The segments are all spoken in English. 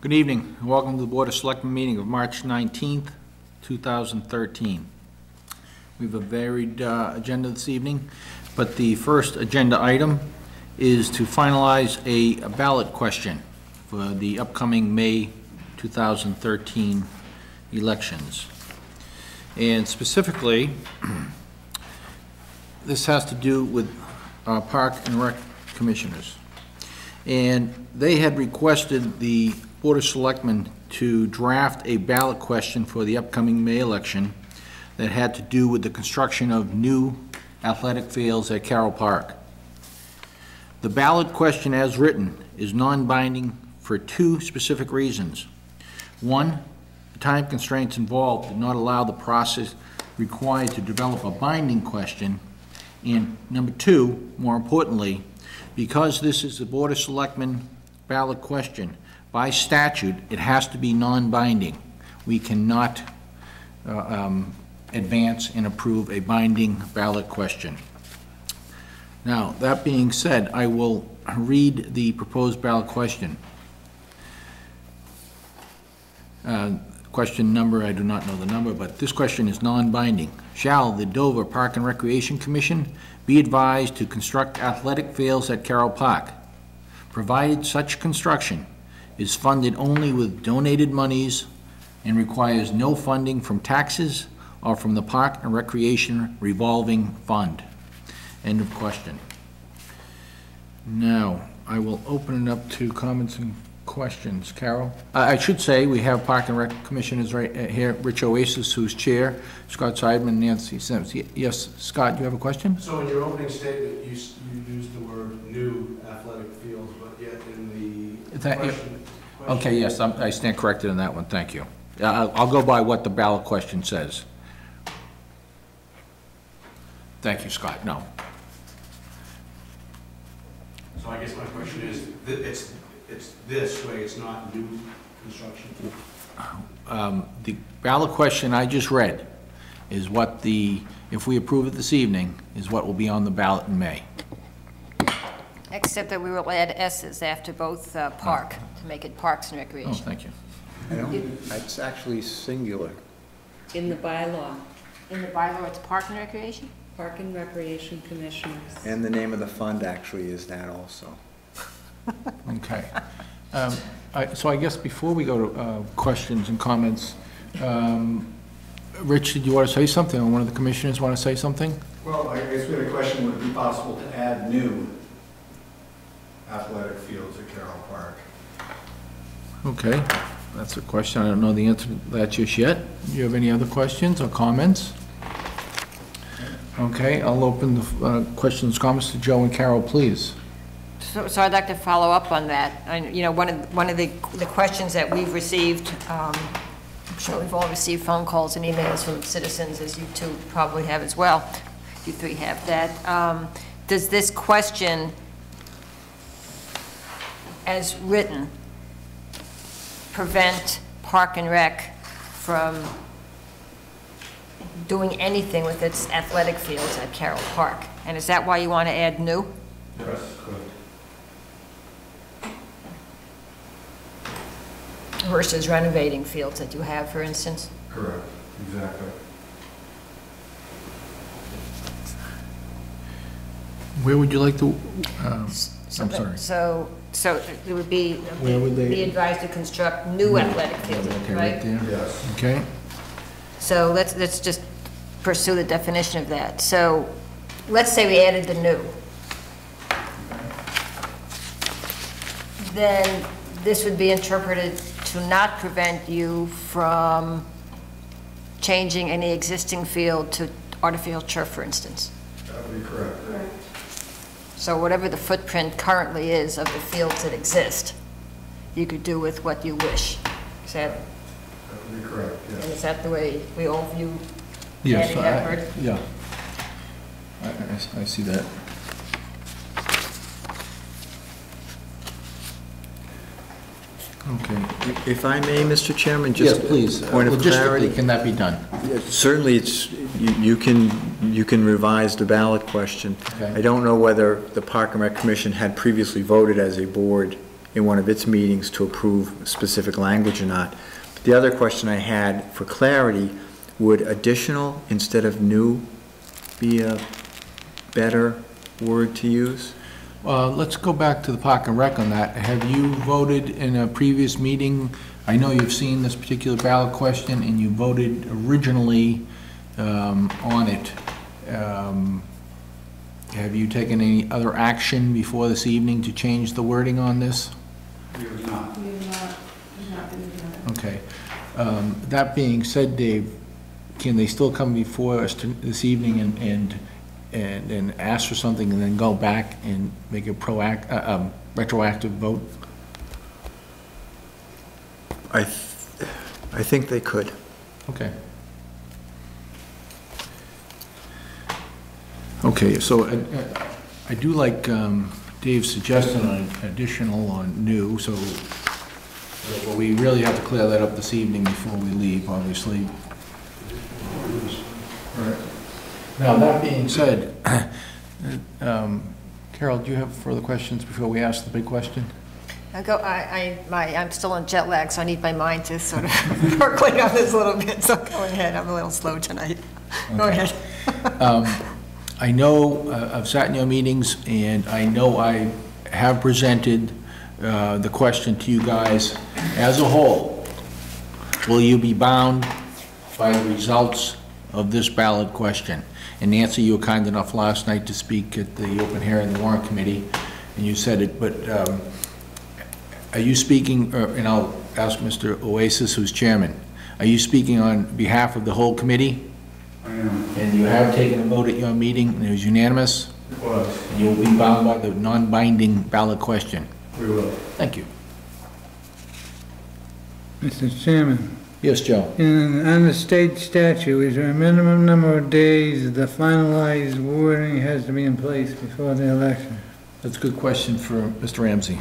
Good evening, and welcome to the Board of Selectmen meeting of March 19th, 2013. We have a varied uh, agenda this evening, but the first agenda item is to finalize a ballot question for the upcoming May 2013 elections. And specifically, this has to do with uh, Park and Rec Commissioners. And they had requested the Board of Selectmen to draft a ballot question for the upcoming May election that had to do with the construction of new athletic fields at Caryl Park. The ballot question as written is non-binding for two specific reasons. One, the time constraints involved did not allow the process required to develop a binding question. And number two, more importantly, because this is the Board of Selectmen ballot question, by statute, it has to be non-binding. We cannot uh, um, advance and approve a binding ballot question. Now, that being said, I will read the proposed ballot question. Uh, Question number, I do not know the number, but this question is non-binding. Shall the Dover Park and Recreation Commission be advised to construct athletic fields at Caryl Park, provided such construction is funded only with donated monies and requires no funding from taxes or from the Park and Recreation Revolving Fund? End of question. Now, I will open it up to comments and questions. Carol? I I should say, we have Park and Rec Commissioners right uh, here, Rich Oasis, who's chair, Scott Seidman, Nancy Sims. Yes, Scott, do you have a question? So in your opening statement, you, you used the word new athletic fields, but yet in you. Question. Okay, yes, I'm- I stand corrected on that one, thank you. Yeah, I'll I'll go by what the ballot question says. Thank you, Scott, no. So I guess my question is, th- it's, it's this way, it's not new construction? Um, The ballot question I just read is what the, if we approve it this evening, is what will be on the ballot in May. Except that we will add S's after both uh, park, to make it Parks and Oh, Recreation. thank you. I don't, it's actually singular. In the bylaw, In the bylaw, it's Park and Recreation? Park and Recreation Commissioners. And the name of the fund actually is that also. Okay. Um, I- So I guess before we go to uh, questions and comments, um, Rich, did you want to say something, or one of the commissioners want to say something? Well, I guess we had a question, would it be possible to add new athletic fields at Caryl Park? Okay, that's a question, I don't know the answer to that just yet. Do you have any other questions or comments? Okay, I'll open the uh, questions, comments to Joe and Carol, please. So so I'd like to follow up on that. And, you know, one of, one of the, the questions that we've received, um, I'm sure we've all received phone calls and emails from citizens, as you two probably have as well, you three have, that, um, does this question, as written, prevent Park and Rec from doing anything with its athletic fields at Caryl Park? And is that why you want to add new? Yes, correct. versus renovating fields that you have, for instance? Correct, exactly. Where would you like to, um, So I'm that- sorry. So, so it would be, Where would they- be advised to construct new athletic fields, okay, right right? there? Yes. Okay, So let's, let's just pursue the definition of that. So let's say we added the new. Then this would be interpreted to not prevent you from changing any existing field to artificial turf, for instance. That would be correct. So whatever the footprint currently is of the fields that exist, you could do with what you wish. Is that, That would be correct, and yes. is that the way we all view yes, adding that I- word? yeah. I- I, I see that. Okay. If I may, Mr. Chairman, Yes, just. please. a Point of Logistically, clarity. can that be done? Certainly, it's, you you can, you can revise the ballot question. Okay. I don't know whether the Park and Rec Commission had previously voted as a board in one of its meetings to approve specific language or not. But The other question I had, for clarity, would additional instead of new be a better word to use? Uh, Let's go back to the Park and Rec on that. Have you voted in a previous meeting? I know you've seen this particular ballot question, and you voted originally um, on it. Um, Have you taken any other action before this evening to change the wording on this? We have not. We have not, we've not been doing that. Okay. Um, That being said, Dave, can they still come before us to- this evening and, and, and and ask for something and then go back and make a proact, uh, um, retroactive vote? I, th- I think they could. Okay. Okay, so uh, I do like um, Dave's suggestion on additional on new, so but we really have to clear that up this evening before we leave, obviously. Now, that being said, um, Carol, do you have further questions before we ask the big question? I go, I, I, my, I'm still on jet lag, so I need my mind to sort of percolate on this a little bit, so go ahead, I'm a little slow tonight. Go Okay. ahead. I know, uh, I've sat in your meetings, and I know I have presented uh, the question to you guys as a whole. Will you be bound by the results of this ballot question? And Nancy, you were kind enough last night to speak at the open hearing in the warrant committee, and you said it, but um, are you speaking, uh, and I'll ask Mr. Oasis, who's chairman, are you speaking on behalf of the whole committee? I am. And you have taken a vote at your meeting, and it was unanimous, It was. and you will be bound by the non-binding ballot question. We will. Thank you. Mr. Chairman, Yes, Joe? in, the state statute, is there a minimum number of days the finalized wording has to be in place before the election? That's a good question for Mr. Ramsey.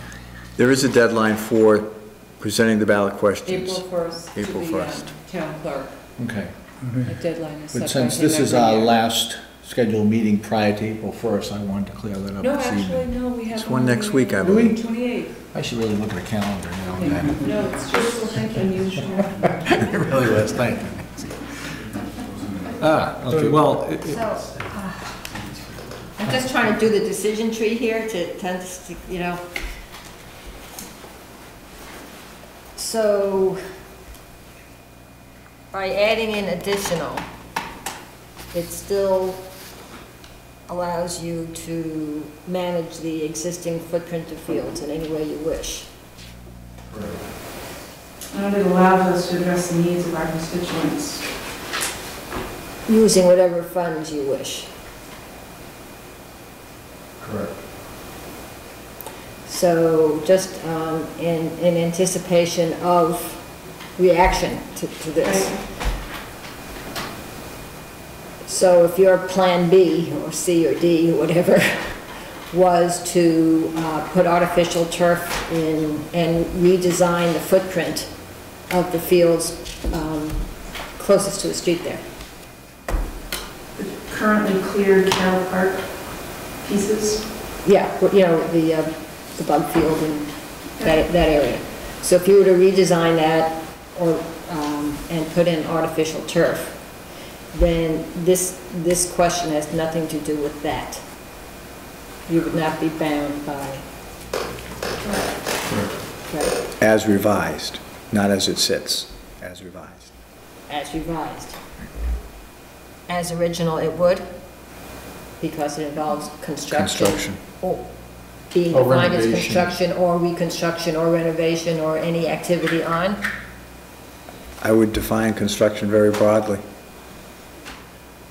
There is a deadline for presenting the ballot questions. April 1st to April the uh, 1st. town clerk. Okay. The deadline is set by But since this is November our here. Last scheduled meeting prior to April 1st, I wanted to clear that up No, this actually, evening. no, we have. It's one next week, I believe. Twenty-eight. I should really look at the calendar now and then. No, it's just unusual. It really was, thank you. Ah, okay, well, it- it- So, uh, I'm just trying to do the decision tree here to, tend to, you know. So, by adding in additional, it still allows you to manage the existing footprint of fields in any way you wish. And it allows us to address the needs of our constituents. using whatever funds you wish. Correct. So just um, in, in anticipation of reaction to, to this. So if your Plan B, or C or D, or whatever, was to uh, put artificial turf in and redesign the footprint of the fields um, closest to the street there. The currently cleared Caryl Park pieces. Yeah, you know, the, uh, the bug field and that, that area. So if you were to redesign that or, um, and put in artificial turf, then this, this question has nothing to do with that. You would not be bound by. Right, As revised, not as it sits, as revised. as revised. As original, it would, because it involves construction. Construction. or being Or defined as renovation. construction or reconstruction or renovation or any activity on? I would define construction very broadly.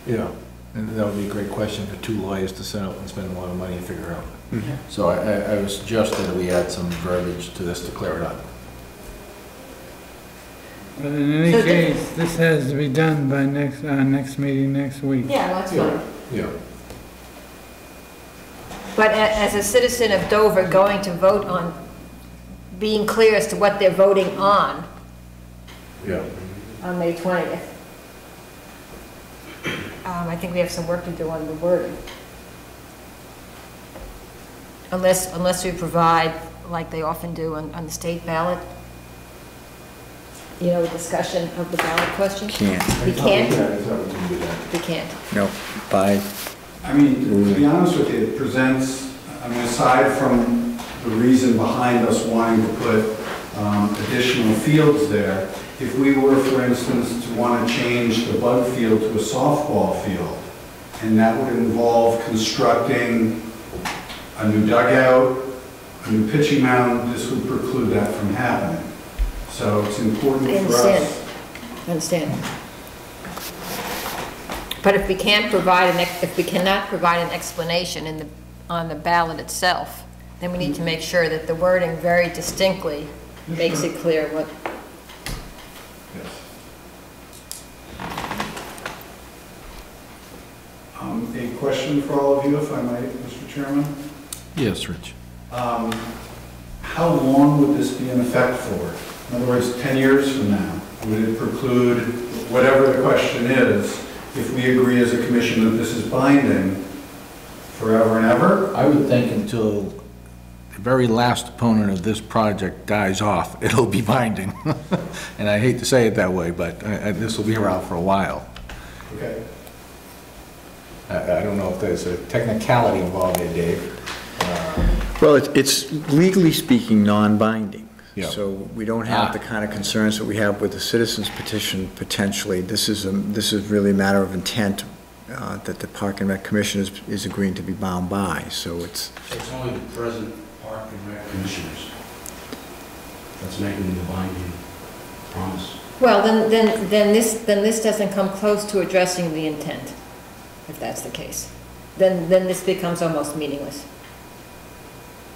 Yeah, and that would be a great question for two lawyers to sit out and spend a lot of money to figure out. Mm-hmm. So I, I I would suggest that we add some verbiage to this to clear it up. But in any So the- case, this has to be done by next, our next meeting next week. Yeah, that's fine. Yeah. But a- as a citizen of Dover going to vote on, being clear as to what they're voting on, Yeah. on May 20th, um, I think we have some work to do on the wording. Unless, unless we provide like they often do on, on the state ballot? You know, a discussion of the ballot question? Can't, We can't? I thought we can do that. We can't. no, by, I mean, to be honest with you, it presents, I mean, aside from the reason behind us wanting to put um, additional fields there, if we were, for instance, to want to change the bug field to a softball field, and that would involve constructing a new dugout, a new pitching mound, this would preclude that from happening. So it's important for understand. us. I understand. But if we can't provide an, if we cannot provide an explanation in the, on the ballot itself, then we need to make sure that the wording very distinctly makes it clear what, Yes. Um, A question for all of you, if I might, Mr. Chairman. Yes, Rich. Um, How long would this be in effect for? In other words, 10 years from now, would it preclude, whatever the question is, if we agree as a commission that this is binding, forever and ever? I would think until the very last opponent of this project dies off, it'll be binding. And I hate to say it that way, but this will be around for a while. Okay. I I don't know if there's a technicality involved there, Dave. well, it's- it's legally speaking, non-binding. Yeah. So we don't have the Ah. kind of concerns that we have with the citizens petition potentially. This is, a this is really a matter of intent uh, that the Park and Rec Commission is, is agreeing to be bound by, so it's, It's only the present park and rec commissioners that's making the binding promise. well, then, then, then this, then this doesn't come close to addressing the intent, if that's the case. Then, then this becomes almost meaningless.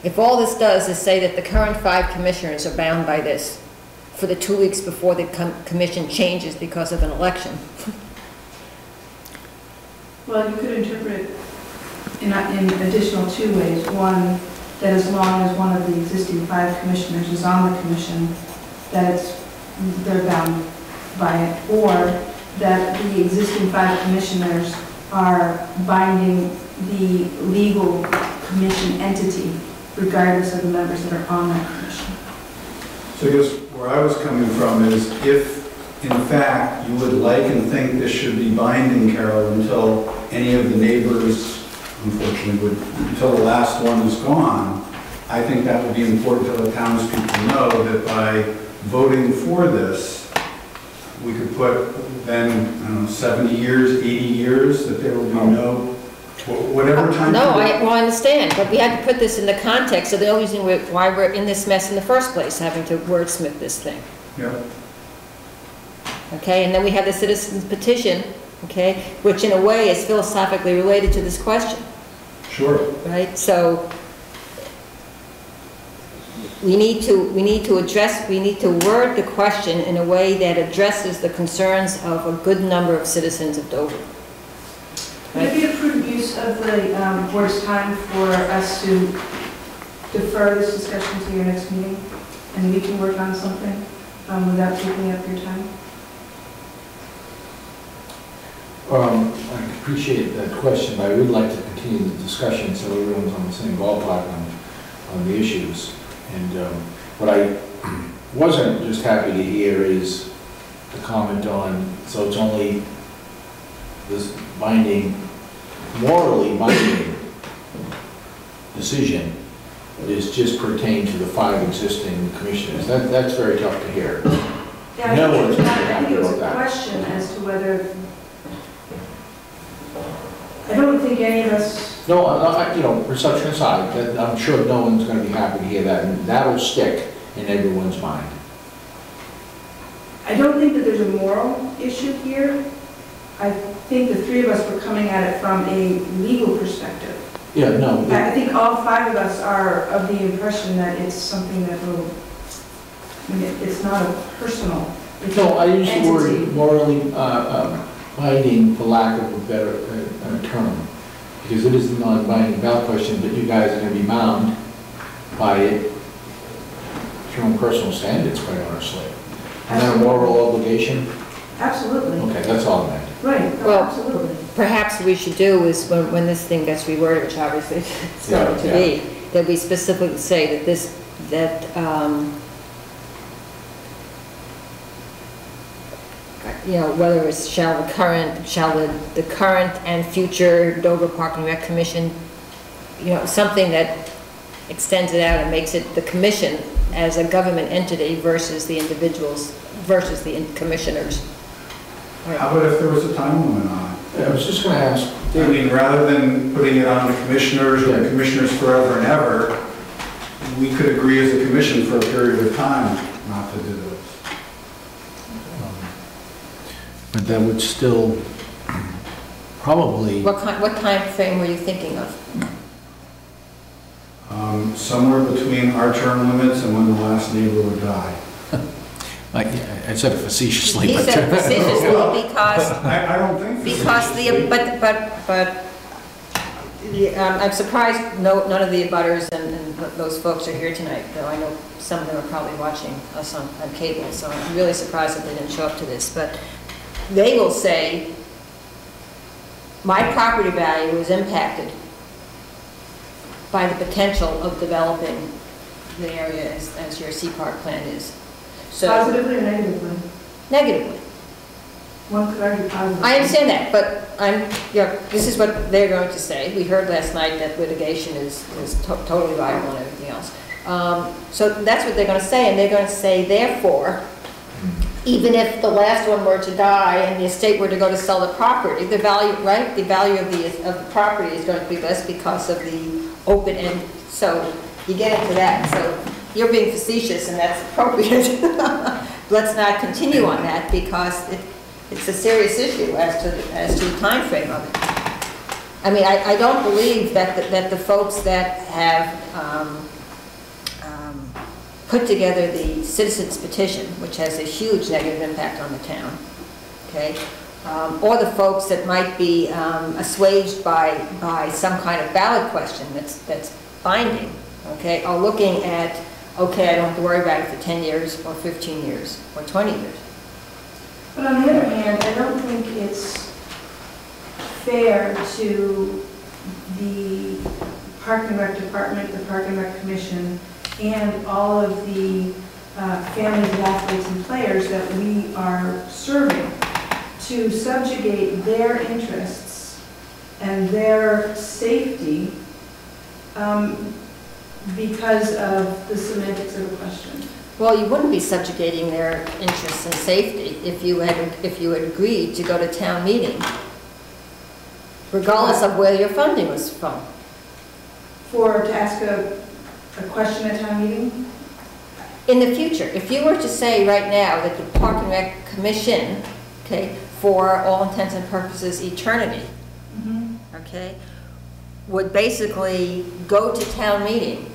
If all this does is say that the current five commissioners are bound by this for the two weeks before the com- commission changes because of an election, Well, you could interpret in, in additional two ways. One, that as long as one of the existing five commissioners is on the commission, that it's, they're bound by it. Or that the existing five commissioners are binding the legal commission entity regardless of the members that are on that commission. So I guess where I was coming from is if, in fact, you would like and think this should be binding, Carol, until any of the neighbors, unfortunately, would, until the last one is gone, I think that would be important to let townspeople know that by voting for this, we could put then, I don't know, 70 years, 80 years, that there will be oh. no, wh- whatever oh, time. No, period- I, well, I understand, but we had to put this in the context of the only reason we're- why we're in this mess in the first place, having to wordsmith this thing, Yeah. okay? And then we have the citizens petition, okay, which in a way is philosophically related to this question, Sure. right? So we need to, we need to address, we need to word the question in a way that addresses the concerns of a good number of citizens of Dover. Would it be a prudent use of the um, board's time for us to defer this discussion to your next meeting? And we can work on something um, without taking up your time? Um, I appreciate that question, but I would like to continue the discussion so everyone's on the same ballpark on, on the issues. And um, what I wasn't just happy to hear is the comment on, so it's only this binding, morally binding decision is just pertain to the five existing commissioners. That, that's very tough to hear. Yeah, I No think one's gonna be I happy think it was about a that. question as to whether, I don't think any of us, No, I- I- you know, perception aside, that I'm sure no one's gonna be happy to hear that, and that'll stick in everyone's mind. I don't think that there's a moral issue here. I think the three of us were coming at it from a legal perspective. Yeah, no, it- I think all five of us are of the impression that it's something that will, I mean, it- it's not a personal. it's no, I use the entity. word morally uh, um, binding, for lack of a better uh, uh, term, because it is a non-binding ballot question, but you guys are gonna be bound by it, your own personal standards, quite honestly. Is that a moral obligation? Absolutely, Okay, that's all I meant. right, no, Well, absolutely. Perhaps what we should do is, when, when this thing gets reworded, which obviously it's going to Yeah, be, that we specifically say that this that, um, you know, whether it's shall the current, shall the, the current and future Dover Park and Rec Commission, you know, something that extends it out and makes it the commission as a government entity versus the individuals, versus the commissioners. How about if there was a time limit on it? I was just gonna ask, I mean, rather than putting it on the commissioners or the commissioners forever and ever, we could agree as a commission for a period of time not to do those. But that would still probably, What kind, what time frame were you thinking of? Um, Somewhere between our term limits and when the last neighbor would die. I I said it facetiously, He but. said facetiously because I, I don't think. Because the, but, but, but, the, um, I'm surprised no, none of the abutters and, and those folks are here tonight, though I know some of them are probably watching us on, on cable, so I'm really surprised that they didn't show up to this, but they will say, my property value is impacted by the potential of developing the area as, as your C-Park plan is. So, Positively or negatively? negatively. One could argue positively. I understand that, but I'm, yeah, this is what they're going to say. We heard last night that litigation is, is to- totally viable and everything else. Um, So that's what they're gonna say, and they're gonna say therefore, even if the last one were to die and the estate were to go to sell the property, the value, right? The value of the, of the property is going to be less because of the open end. So you get into that, so you're being facetious and that's appropriate. Let's not continue on that because it, it's a serious issue as to, as to the timeframe of it. I mean, I, I don't believe that, the- that the folks that have, um, put together the citizens petition, which has a huge negative impact on the town, okay? Um, or the folks that might be, um, assuaged by, by some kind of ballot question that's, that's binding, okay? Are looking at, okay, I don't have to worry about it for ten years, or fifteen years, or twenty years. But on the other hand, I don't think it's fair to the Park and Rec Department, the Park and Rec Commission, and all of the uh, families of athletes and players that we are serving to subjugate their interests and their safety um, because of the semantics of the question. Well, you wouldn't be subjugating their interests and safety if you had, if you had agreed to go to town meeting, regardless of where your funding was from. For, to ask a, a question at town meeting? In the future, if you were to say right now that the Park and Rec Commission, okay, for all intents and purposes, eternity, mm-hmm. okay, would basically go to town meeting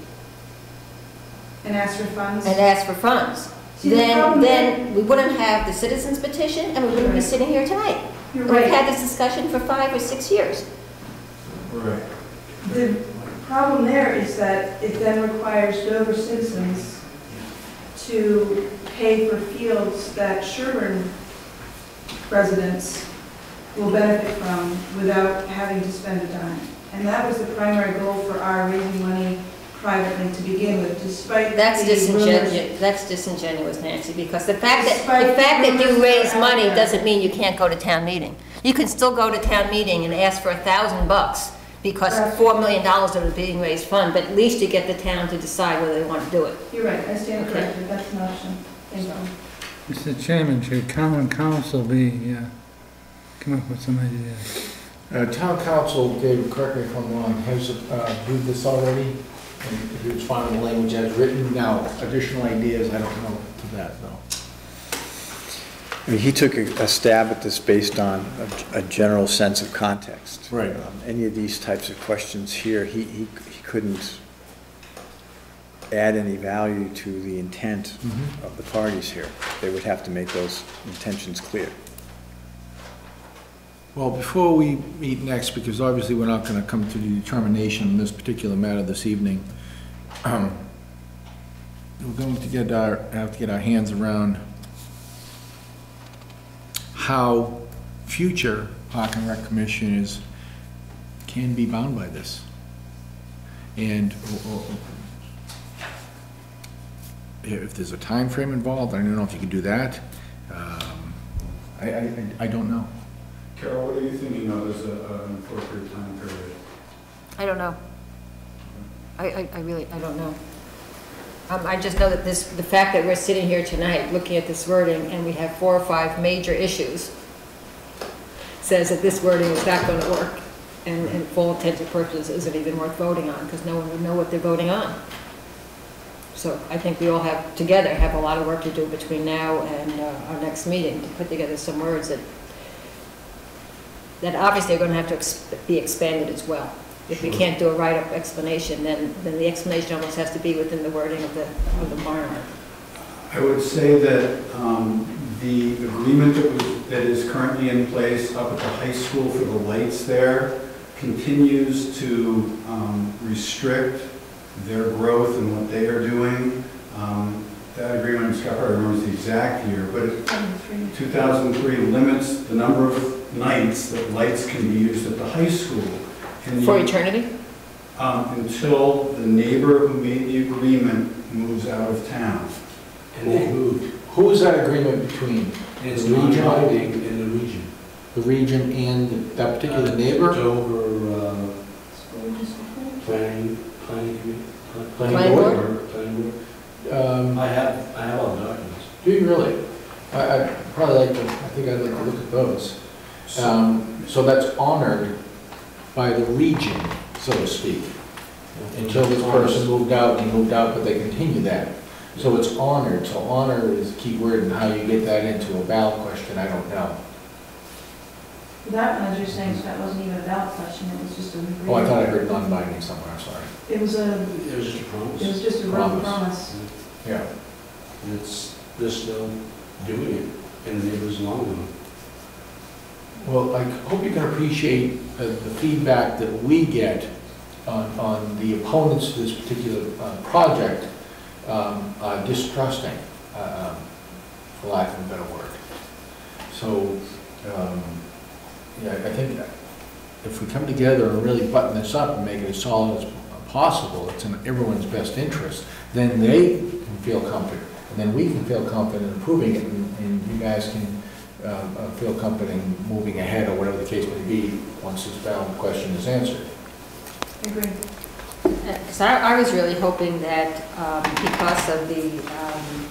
And ask for funds? and ask for funds, See, then, problem then we wouldn't have the citizens petition and we wouldn't be sitting here tonight. You're We've right. had this discussion for five or six years. Right. The problem there is that it then requires Dover citizens to pay for fields that Sherborn residents will benefit from without having to spend a dime. And that was the primary goal for our raising money privately to begin with, despite That's the rumors- disingenuous, that's disingenuous, Nancy, because the fact that, Despite the fact that you raise that are out money there. doesn't mean you can't go to town meeting. You can still go to town meeting and ask for a thousand bucks, because Correct. four million dollars of it being raised fund, but at least you get the town to decide whether they want to do it. You're right, I stand Okay. corrected, that's an option. Thank you. Mr. Chairman, should common council be, uh, come up with some ideas? uh, town counsel, David, correct me if I'm wrong, has uh, viewed this already? And if he was fine with the language as written? Now, additional ideas, I don't know to that, though. I mean, he took a a stab at this based on a, a general sense of context. Right. Um, Any of these types of questions here, he, he, he couldn't add any value to the intent of the parties here. They would have to make those intentions clear. Well, before we meet next, because obviously we're not going to come to the determination on this particular matter this evening, um, we're going to get our, have to get our hands around how future Park and Rec Commissioners can be bound by this. And or- or- if there's a time frame involved, I don't know if you can do that. Um, I, I, I don't know. Carol, what are you thinking of as a- an appropriate time period? I don't know. I, I, I really, I don't know. Um, I just know that this, the fact that we're sitting here tonight, looking at this wording, and we have four or five major issues, says that this wording is not gonna work, and, and for all intents and purposes, isn't even worth voting on, because no one would know what they're voting on. So I think we all have, together, have a lot of work to do between now and, uh, our next meeting, to put together some words that, that obviously are gonna have to ex- be expanded as well. If we can't do a write-up explanation, then, then the explanation almost has to be within the wording of the, of the warrant. I would say that um, the agreement that was, that is currently in place up at the high school for the lights there continues to um, restrict their growth and what they are doing. Um, That agreement, Scott probably remembers the exact year, but it 2003 limits the number of nights that lights can be used at the high school. And the- For eternity? um, Until the neighbor who made the agreement moves out of town. And they moved, Who is that agreement between? and it's The region? non-binding in the region. The region and that particular Uh, neighbor? Dover, uh, planning, planning committee. Planning board? Or Planning board. Um, I have, I have all the documents. Do you really? I, I'd probably like to, I think I'd like to look at those. Um, so that's honored by the region, so to speak. Until this person moved out, and he moved out, but they continue that. So it's honored, so honor is a key word, and how you get that into a ballot question, I don't know. That one, as you're saying, Scott, wasn't even a ballot question, it was just a. agreement. Oh, I thought I heard non-binding somewhere, I'm sorry. It was a, It was just a promise. it was just a verbal Promise. promise. Yeah. And it's, they're still doing it, and the neighbors long with them. Well, I hope you can appreciate uh, the feedback that we get on, on the opponents to this particular uh, project um, uh, distrusting, um, for lack of a better word. So, um, yeah, I think if we come together and really button this up and make it as solid as possible, it's in everyone's best interest, then they can feel confident, and then we can feel confident in approving it, and and you guys can um, uh, feel confident in moving ahead, or whatever the case may be, once this ballot question is answered. Agreed. Because I, I was really hoping that um, because of the, um,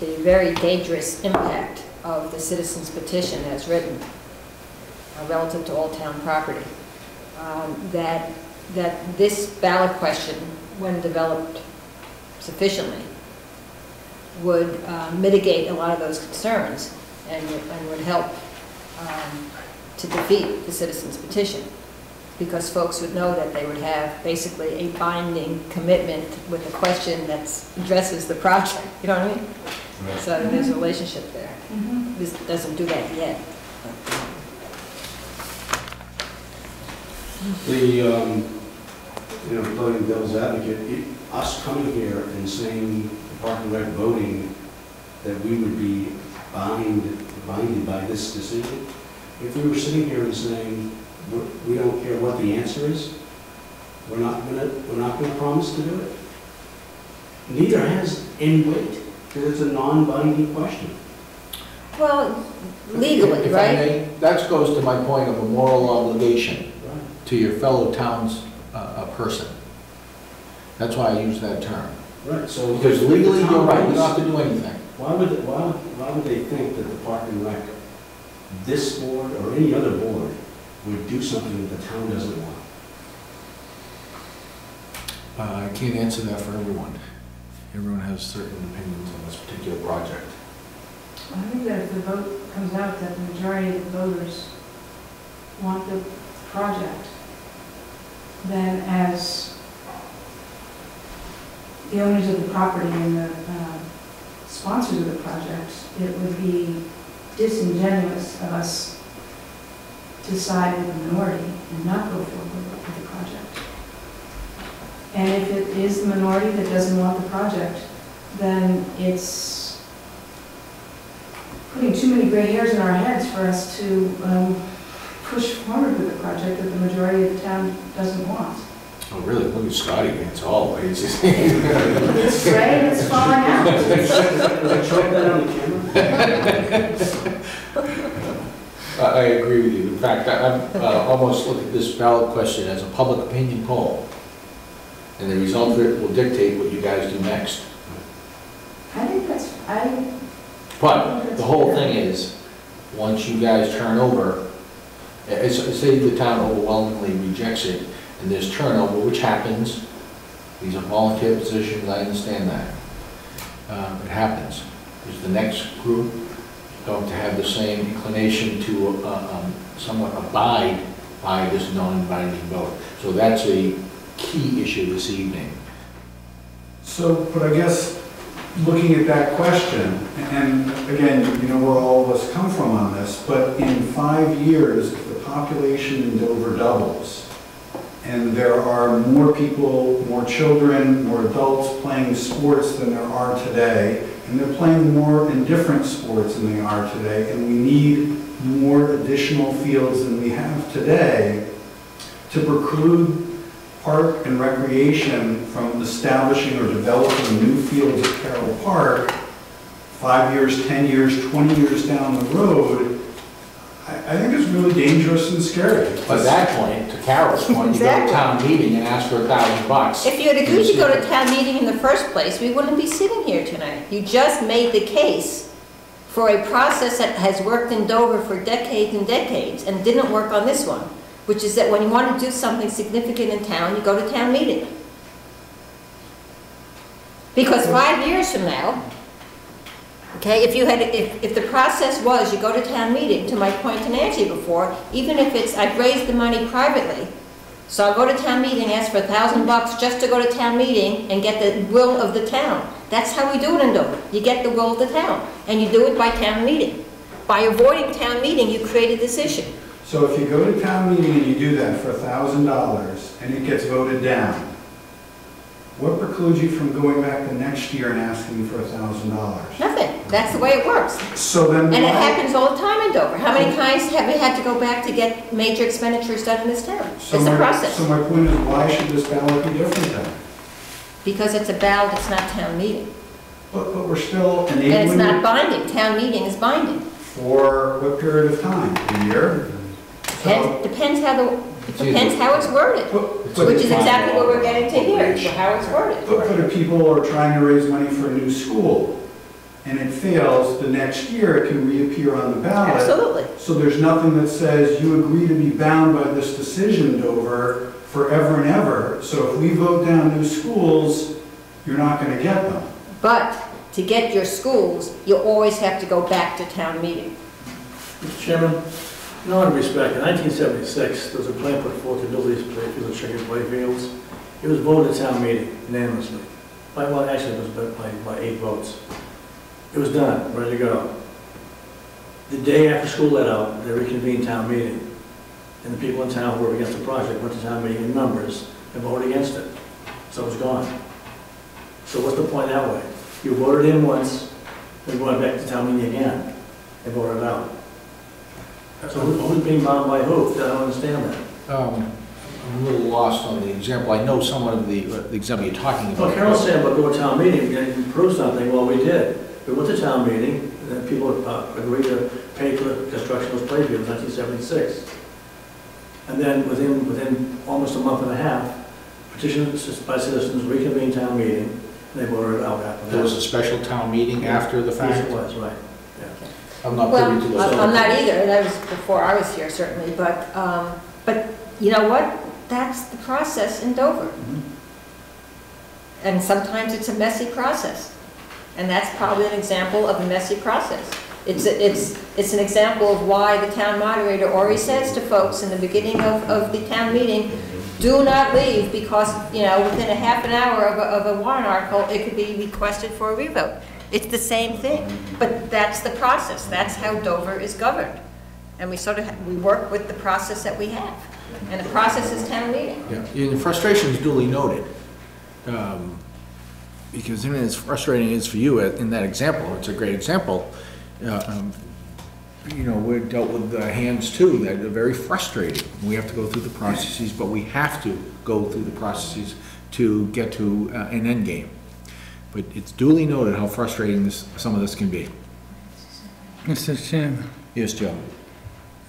the very dangerous impact of the citizens petition as written uh, relative to all town property, um, that, that this ballot question, when developed sufficiently, would uh, mitigate a lot of those concerns and would, and would help um, to defeat the citizens petition because folks would know that they would have basically a binding commitment with a question that addresses the project, you know what I mean? So there's a relationship there. Mhm. This doesn't do that yet. The, um, you know, playing devil's advocate, it- us coming here and saying, the Park and Rec voting, that we would be bind, binded by this decision, if we were sitting here and saying, we're- we don't care what the answer is, we're not gonna, we're not gonna promise to do it. Neither has any weight, because it's a non-binding question. Well, legally, If I right? may, That goes to my point of a moral obligation Right. to your fellow towns, uh, uh, person. That's why I use that term. Right, so. Because legally, you're right, you don't have to do anything. Why would, why, would- why would they think that the Park and Rec, this board or any other board, would do something that the town doesn't want? Uh, I can't answer that for everyone. Everyone has certain opinions on this particular project. I think that if the vote comes out that the majority of the voters want the project, then as the owners of the property and the uh, sponsors of the project, it would be disingenuous of us to side with the minority and not go forward with the project. And if it is the minority that doesn't want the project, then it's putting too many gray hairs in our heads for us to um, push forward with a project that the majority of the town doesn't want. Oh, really? Look at Scotty, it's all, He's just. It's gray and it's falling out. Did I show that on the camera? I I agree with you. In fact, I- I'm uh, almost look at this ballot question as a public opinion poll. And the result of it will dictate what you guys do next. I think that's, I, But the whole thing is, once you guys turn over, eh, eh, say the town overwhelmingly rejects it, and there's turnover, which happens, these are volunteer positions, I understand that. Um, It happens. Is the next group going to have the same inclination to uh, um, somewhat abide by this non-binding vote? So that's a key issue this evening. So, but I guess, looking at that question, and again, you know where all of us come from on this, but in five years, the population in Dover doubles, and there are more people, more children, more adults playing sports than there are today, and they're playing more in different sports than they are today, and we need more additional fields than we have today to preclude park and recreation from establishing or developing new fields at Caryl Park, five years, 10 years, 20 years down the road, I, I think it's really dangerous and scary. At that point, to Carol's point, you go to Exactly. town meeting and ask for a thousand bucks. If you had agreed to go to town meeting in the first place, we wouldn't be sitting here tonight. You just made the case for a process that has worked in Dover for decades and decades and didn't work on this one, which is that when you want to do something significant in town, you go to town meeting. Because five years from now, okay, if you had, if, if the process was you go to town meeting, to my point to Nancy before, even if it's, I've raised the money privately, so I'll go to town meeting, and ask for a thousand bucks just to go to town meeting and get the will of the town. That's how we do it in Dover. You get the will of the town, and you do it by town meeting. By avoiding town meeting, you created this issue. So if you go to town meeting and you do that for a $1,000 and it gets voted down, what precludes you from going back the next year and asking for a $1,000? Nothing. That's the way it works. So then And it why- happens all the time in Dover. How many times have we had to go back to get major expenditures done in this town? It's So a my- process. So my point is, why should this ballot be different then? Because it's a ballot, it's not town meeting. But, but we're still And it's enabling not it binding. Town meeting is binding. for what period of time? A year? So- Depends, depends how the, it depends how it's worded, But- but- which is exactly what we're getting to here, how it's worded. But but if people are trying to raise money for a new school and it fails, the next year it can reappear on the ballot. Absolutely. So there's nothing that says you agree to be bound by this decision, Dover, forever and ever. So if we vote down new schools, you're not going to get them. But to get your schools, you always have to go back to town meeting. Mr. Chairman, in all respect, in 1976, there was a plan put forth to build these playfields, chicken playfields. It was voted at town meeting unanimously. By, well, actually, it was by, by eight votes. It was done, ready to go. The day after school let out, they reconvened town meeting. And the people in town who were against the project went to town meeting in numbers and voted against it. So it's gone. So what's the point that way? You voted in once, then going back to town meeting again and voted it out. So who- who's being bound by who? I don't understand that. Um, I'm a little lost on the example. I know some of the, uh, the example you're talking about. Well. Carol's saying, but go to town meeting and prove something. Well, we did. We went to town meeting, and then people uh, agreed to pay for the construction of those playfields in 1976. And then within, within almost a month and a half, petitions by citizens reconvened town meeting, and they voted it out after that. There was a special town meeting after the Yes, fact? it was, right. I'm not Well, privy to those. I'm I'm not either, that was before I was here certainly, but, um, but you know what? That's the process in Dover. And sometimes it's a messy process. And that's probably an example of a messy process. It's, a- it's, it's an example of why the town moderator always says to folks in the beginning of, of the town meeting, do not leave because, you know, within a half an hour of a, of a warrant article, it could be requested for a revote. It's the same thing, but that's the process. That's how Dover is governed. And we sort of, we work with the process that we have. And the process is town meeting. Yeah, and the frustration is duly noted. Um, Because even as frustrating as for you in that example, it's a great example. uh, um, you know, we're dealt with uh, hands too, that are very frustrating. We have to go through the processes, but we have to go through the processes to get to uh, an end game. But it's duly noted how frustrating this, some of this can be. Mr. Chairman, Yes, Joe?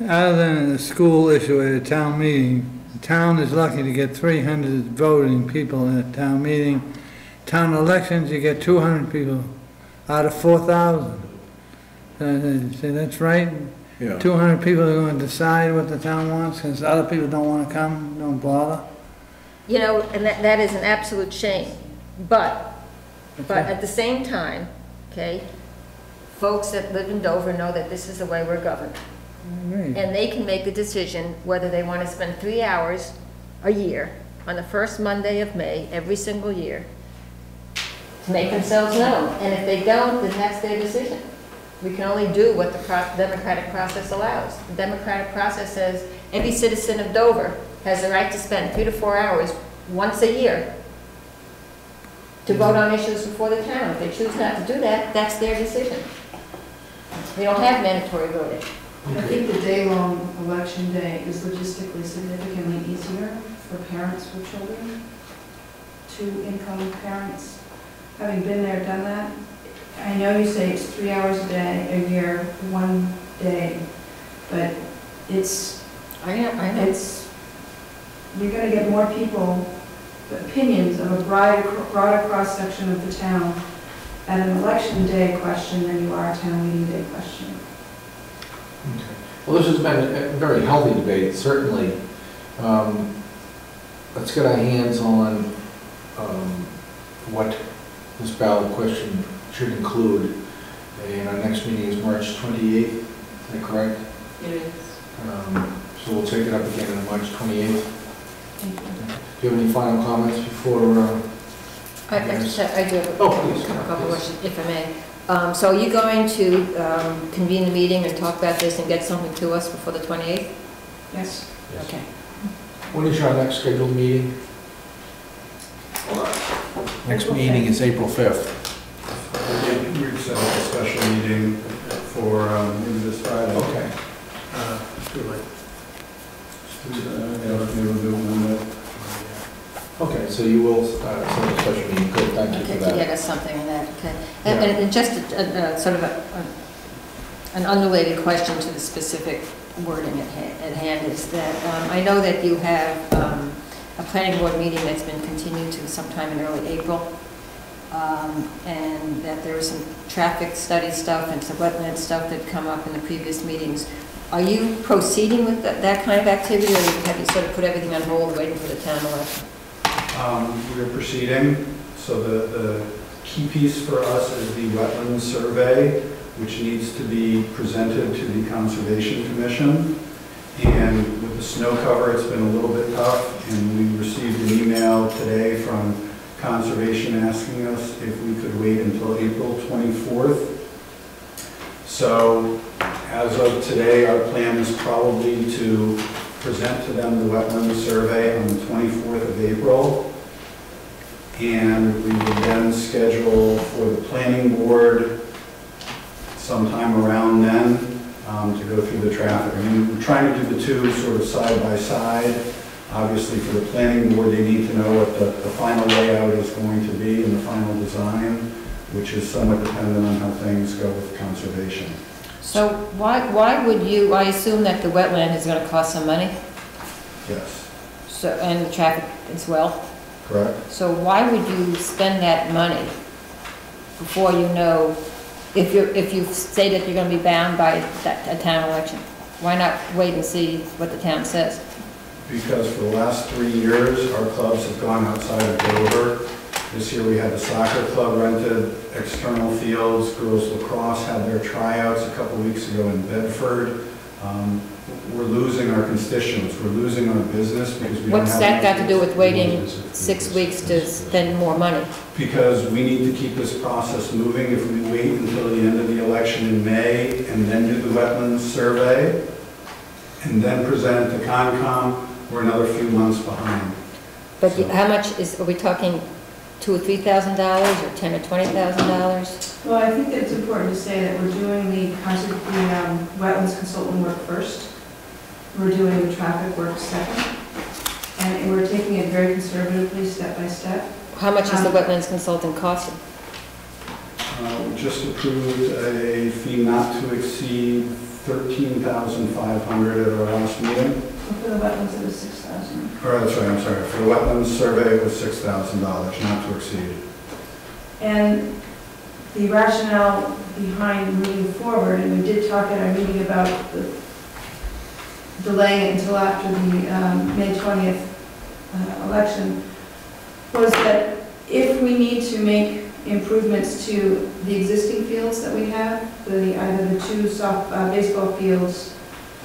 other than the school issue at a town meeting, the town is lucky to get three hundred voting people at a town meeting. Town elections, you get two hundred people out of four thousand. Uh, say that's right? Yeah. Two hundred people are gonna decide what the town wants, because other people don't wanna come, don't bother. You know, and that, that is an absolute shame. But, but at the same time, okay, folks that live in Dover know that this is the way we're governed. Right. And they can make the decision whether they want to spend three hours a year on the first Monday of May, every single year, to make themselves known. And if they don't, then that's their decision. We can only do what the pro- democratic process allows. The democratic process says every citizen of Dover has the right to spend three to four hours once a year to vote on issues before the town. If they choose not to do that, that's their decision. We don't have mandatory voting. I think the day-long election day is logistically significantly easier for parents with children, two-income parents. Having been there, done that, I know you say it's three hours a day, a year, one day, but it's, I know, I know. it's, you're gonna get more people, opinions of a broader, broader cross-section of the town at an election day question than you are a town meeting day question. Okay. Well, this has been a very healthy debate, certainly. Um, Let's get our hands on um, what this ballot question should include. And our next meeting is March 28th, is that correct? It is. Um, So we'll take it up again on March 28th. Thank you. Do you have any final comments before? uh, I, I just, I do have a Oh, please, couple of please. questions, if I may. Um, so are you going to, um, convene the meeting and talk about this and get something to us before the 28th? Yes. Yes. Okay. When is your next scheduled meeting? Next meeting is April 5th. We've set up a special meeting for um, maybe this Friday. Okay. Uh, too late. Uh, yeah, maybe we'll do it Monday. Okay, so you will uh, set a special meeting, good, thank you Okay, for to get that. us something on that, okay. And, and- and just a, a- a sort of a, a- an unrelated question to the specific wording at hand, at hand is that, um, I know that you have, um, a planning board meeting that's been continued to sometime in early April, um, and that there was some traffic study stuff and some wetland stuff that come up in the previous meetings. Are you proceeding with that, that kind of activity, or have you sort of put everything on hold waiting for the town election? Um, We're proceeding, so the, the key piece for us is the wetlands survey, which needs to be presented to the Conservation Commission. And with the snow cover, it's been a little bit tough, and we received an email today from Conservation asking us if we could wait until April 24th. So as of today, our plan is probably to present to them the wetlands survey on the 24th of April. And we would then schedule for the planning board sometime around then um, to go through the traffic. I mean, we're trying to do the two sort of side by side. Obviously, for the planning board, they need to know what the, the final layout is going to be and the final design, which is somewhat dependent on how things go with conservation. So why, why would you, I assume that the wetland is gonna cost some money, Yes, so, and the traffic as well. Correct? So why would you spend that money before you know, if you're, if you say that you're gonna be bound by that, a town election? Why not wait and see what the town says? Because for the last three years, our clubs have gone outside of Dover. This year, we had the soccer club rented external fields, girls lacrosse had their tryouts a couple weeks ago in Bedford. Um, We're losing our constituents, we're losing our business because we don't have... What's that got to do with waiting six weeks to spend more money? Because we need to keep this process moving. If we wait until the end of the election in May and then do the wetlands survey and then present it to Concom, we're another few months behind. But you- how much is, are we talking two or three thousand dollars, or ten or twenty thousand dollars? Well, I think that it's important to say that we're doing the, the um, wetlands consultant work first. We're doing the traffic work second. And we're taking it very conservatively, step by step. How much is the Um, wetlands consultant costing? Uh, we Just approved a fee not to exceed 13500 at our last meeting. For the wetlands, it was 6,000. Or, that's right, I'm sorry, for the wetlands survey, it was $6,000, not to exceed. And the rationale behind moving forward, and we did talk at our meeting about the delaying it until after the um, May 20th uh, election, was that if we need to make improvements to the existing fields that we have, the, either the two soft, uh, baseball fields,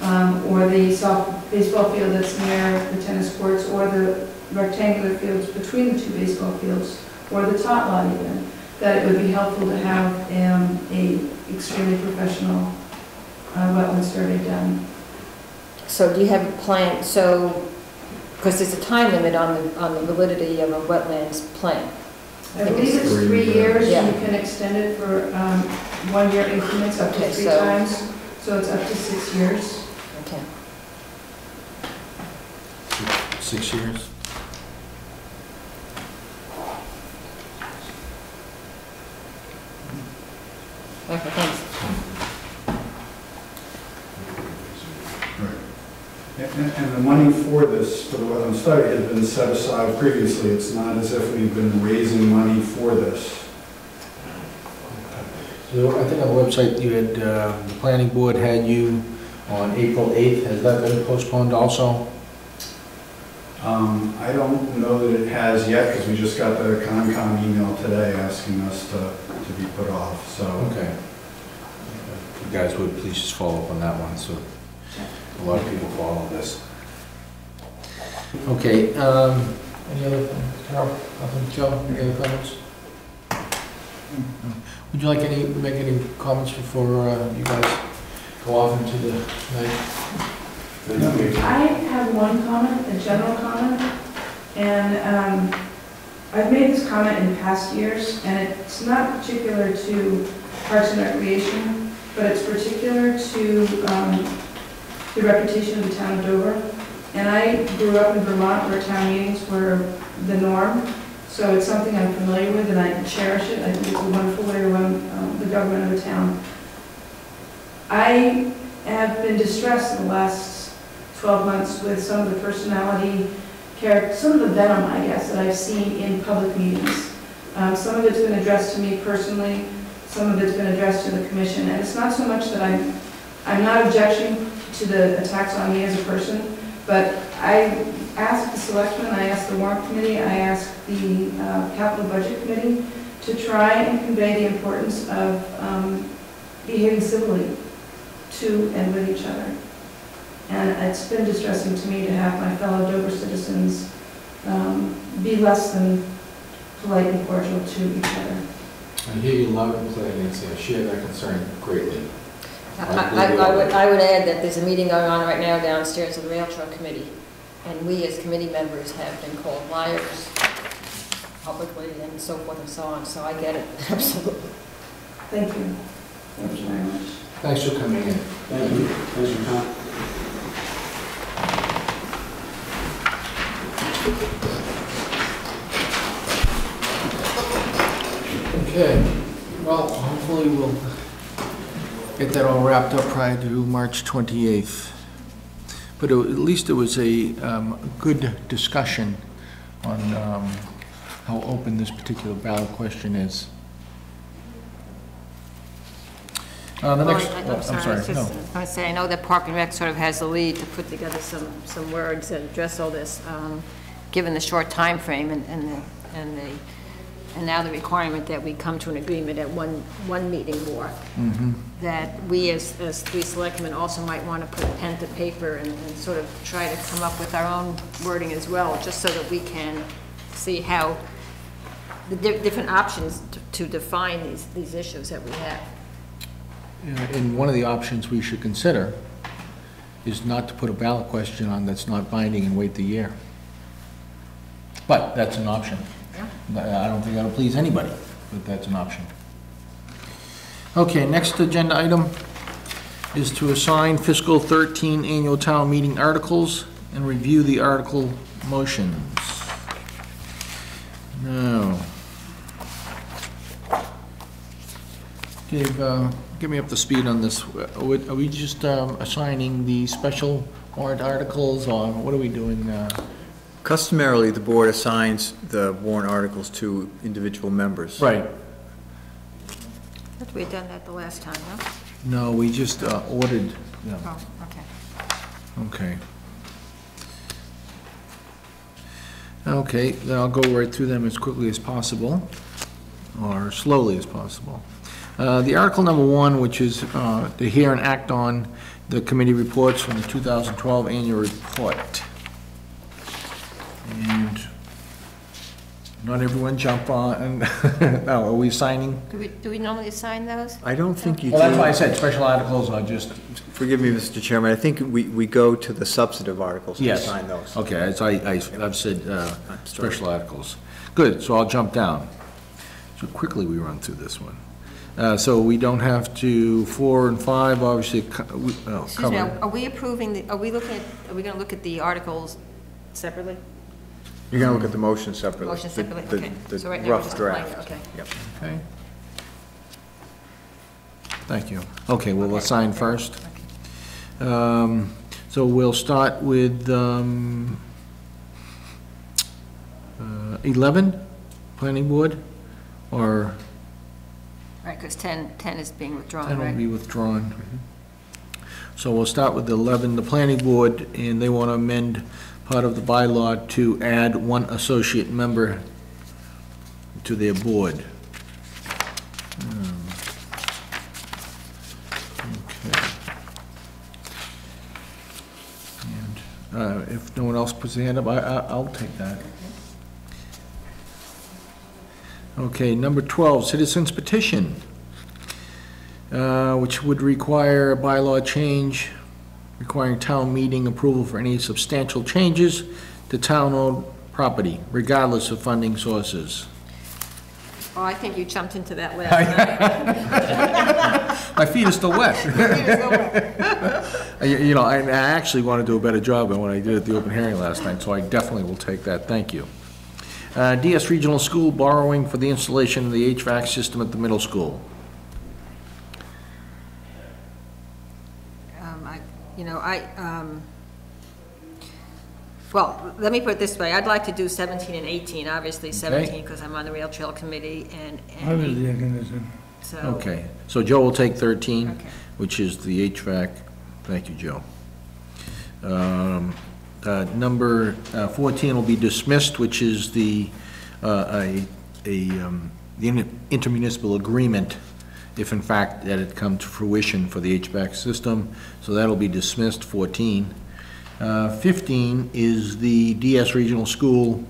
um, or the soft baseball field that's near the tennis courts, or the rectangular fields between the two baseball fields, or the tot lot even, that it would be helpful to have um, a extremely professional uh, wetland survey done. So do you have a plan, so, because there's a time limit on the, on the validity of a wetlands plan. I believe it's Three three years, Yeah. you can extend it for um, one-year increments up to Okay, three so- times, so it's up to six years. Okay. Six years? Okay, thanks. And and the money for this, for the wetland study, has been set aside previously. It's not as if we've been raising money for this. So I think on the website, you had, uh, the planning board had you on April 8th. Has that been postponed also? Um, I don't know that it has yet, because we just got the Concom email today asking us to, to be put off, so. Okay. If You guys would please just follow up on that one, so a lot of people follow this. Okay, um, any other, Carol, nothing, Joe, any other comments? Would you like any, make any comments before uh, you guys go off into the night? I have one comment, a general comment, and um, I've made this comment in past years, and it's not particular to Parks and Recreation, but it's particular to um, the reputation of the town of Dover. And I grew up in Vermont where town meetings were the norm, so it's something I'm familiar with and I cherish it. I think it's a wonderful way to run um, the government of a town. I have been distressed in the last 12 months with some of the personality, some of the venom, I guess, that I've seen in public meetings. Um, Some of it's been addressed to me personally, some of it's been addressed to the commission, and it's not so much that I'm, I'm not objecting to the attacks on me as a person, but I asked the selectmen, I asked the warrant committee, I asked the uh, capital budget committee to try and convey the importance of um, behaving civilly to and with each other. And it's been distressing to me to have my fellow Dover citizens um, be less than polite and cordial to each other. I hear you loud and clear, Nancy, I share that concern greatly. I, I- I would, I would add that there's a meeting going on right now downstairs of the rail trail committee, and we as committee members have been called liars publicly and so forth and so on, so I get it, absolutely. Thank you. Thank you very much. Thanks for coming in. Thank you, thanks for your time. Okay, well, hopefully we'll get that all wrapped up prior to March 28th. But at least it was a um, good discussion on um, how open this particular ballot question is. Uh, The Well, next, I- oh, I'm sorry, it's no. just, I say, I know that Park and Rec sort of has the lead to put together some, some words that address all this, um, given the short time frame and, and the, and the, and now the requirement that we come to an agreement at one, one meeting more, Mhm. that we as, as three selectmen also might want to put pen to paper and, and sort of try to come up with our own wording as well, just so that we can see how, the di- different options to- to define these, these issues that we have. Yeah, And one of the options we should consider is not to put a ballot question on that's not binding and wait the year. But that's an option. I don't think that'll please anybody, but that's an option. Okay, next agenda item is to assign fiscal 13 annual town meeting articles and review the article motions. Now, Dave, uh, get me up to speed on this. Are we- are we just um, assigning the special warrant articles, or what are we doing? uh? Customarily, the board assigns the warrant articles to individual members. Right. But we had done that the last time, no? No, we just uh, ordered them. Oh, okay. Okay. Okay, then I'll go right through them as quickly as possible, or slowly as possible. Uh, The article number one, which is uh, to hear and act on the committee reports from the 2012 annual report. Not everyone jump on, no, are we signing? Do we, do we normally sign those? I don't think you do. Well, that's why I said special articles are just, Forgive me, Mr. Chairman, I think we, we go to the substantive articles to Yes. sign those. Okay, as I, I- I've said, uh, I'm sorry. special articles. Good, so I'll jump down. So quickly we run through this one. Uh, So we don't have to, four and five, obviously, co- we- oh, Excuse me, covered. are we approving, the? are we looking at, are we going to look at the articles separately? You're gonna look at the motion separately. Motion the- separately, the- okay. The So right now we're rough just applying draft. okay. Yep. Okay. Thank you. Okay, we'll assign first. Um, So we'll start with um, uh, 11, planning board, or Right, because 10, 10 is being withdrawn, 10 will be right? withdrawn. So we'll start with 11, the planning board, and they want to amend part of the bylaw to add one associate member to their board. Um, Okay. And uh, if no one else puts their hand up, I, I- I'll take that. Okay, number 12, citizens petition uh, which would require a bylaw change requiring town meeting approval for any substantial changes to town-owned property, regardless of funding sources. Oh, I think you jumped into that last My feet are still wet. night. You you know, I I actually want to do a better job than what I did at the open hearing last night, so I definitely will take that, thank you. Uh, DS Regional School borrowing for the installation of the HVAC system at the middle school. Um, I- You know, I, um, well, let me put it this way, I'd like to do 17 and 18, obviously 17, because I'm on the rail trail committee, and, I was and the condition. so. Okay, so Joe will take 13. Okay. which is the HVAC. Thank you, Joe. Um, uh, Number uh, 14 will be dismissed, which is the, uh, a, a, um, the inter- intermunicipal agreement, if in fact that had come to fruition for the HVAC system, so that'll be dismissed, 14. Uh, 15 is the DS Regional School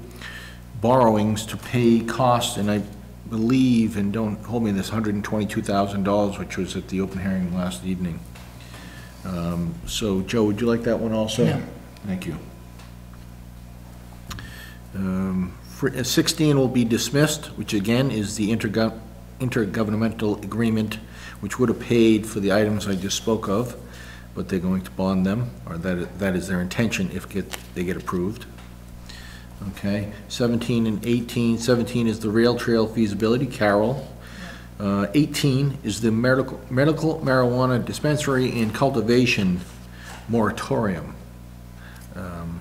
borrowings to pay costs, and I believe, and don't hold me this, $122,000, which was at the open hearing last evening. Um, So, Joe, would you like that one also? Yeah. Thank you. Um, uh, 16 will be dismissed, which again is the intergov- intergovernmental agreement, which would have paid for the items I just spoke of, but they're going to bond them, or that that is their intention if get- they get approved. Okay, 17 and 18, 17 is the rail trail feasibility, Carol. Uh, 18 is the medical medical marijuana dispensary and cultivation moratorium. Um,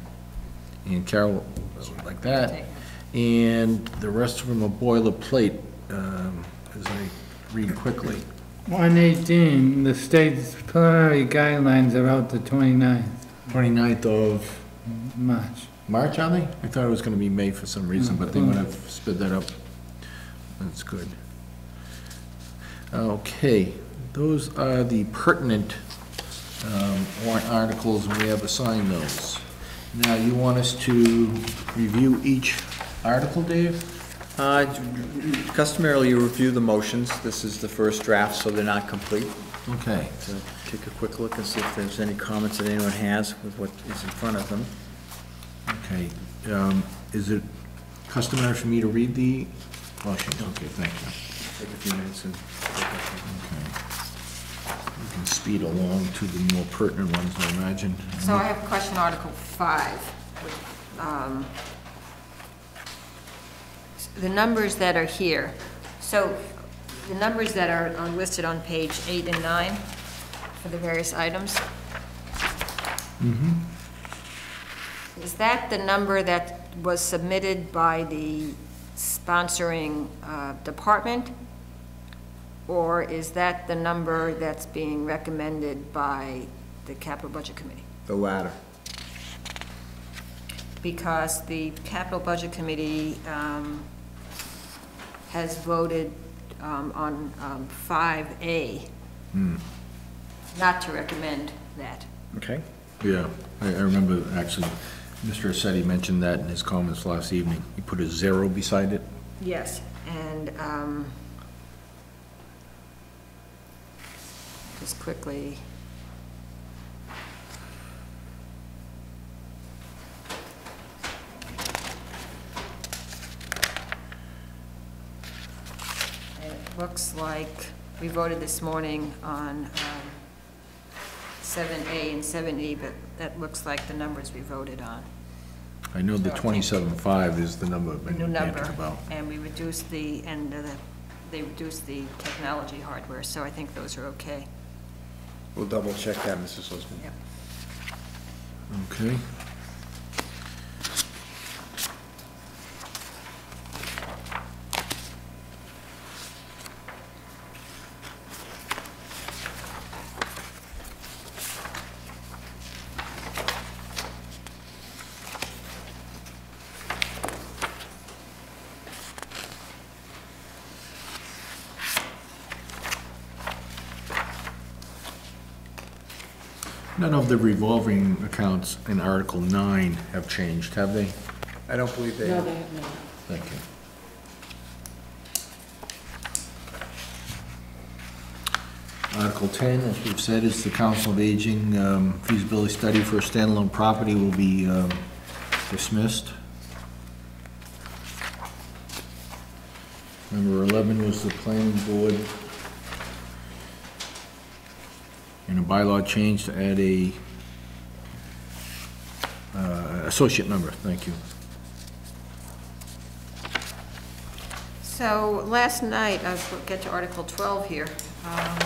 And Carol, like that. And the rest of them are boilerplate, um, as I read quickly. 118, the state's preliminary guidelines are out the 29th 29th of March. March, are they? I thought it was gonna be May for some reason, but they would have sped that up. That's good. Okay, those are the pertinent um, warrant articles, and we have assigned those. Now, you want us to review each article, Dave? Uh, Customarily, you review the motions. This is the first draft, so they're not complete. Okay. So take a quick look and see if there's any comments that anyone has with what is in front of them. Okay, um, is it customary for me to read the, well, she- okay, thank you. Take a few minutes and. Okay. We can speed along to the more pertinent ones, I imagine. So I have question Article 5. um, The numbers that are here, so the numbers that are are listed on page 8 and 9 for the various items. Is that the number that was submitted by the sponsoring uh, department? Or is that the number that's being recommended by the capital budget committee? The latter. because the capital budget committee um, has voted um, on um, 5A not to recommend that. Okay. Yeah, I, I remember actually, Mr. Assetti mentioned that in his comments last evening. He put a zero beside it. Yes. And um, just quickly, it looks like we voted this morning on um, 7A and 7E, but that looks like the numbers we voted on. I know the So I think- twenty-seven-five is the number The I've new been number, about. and we reduced the, and the, they reduced the technology hardware, so I think those are okay. We'll double check that, Mrs. Lisbon. Yep. Okay. None of the revolving accounts in Article nine have changed, have they? I don't believe they No, have. they have not. Thank you. Article 10, as we've said, is the Council of Aging um, feasibility study for a standalone property will be um, dismissed. Number 11 was the planning board. And a bylaw change to add a uh, associate member, thank you. So last night, I'll get to Article 12 here. Um,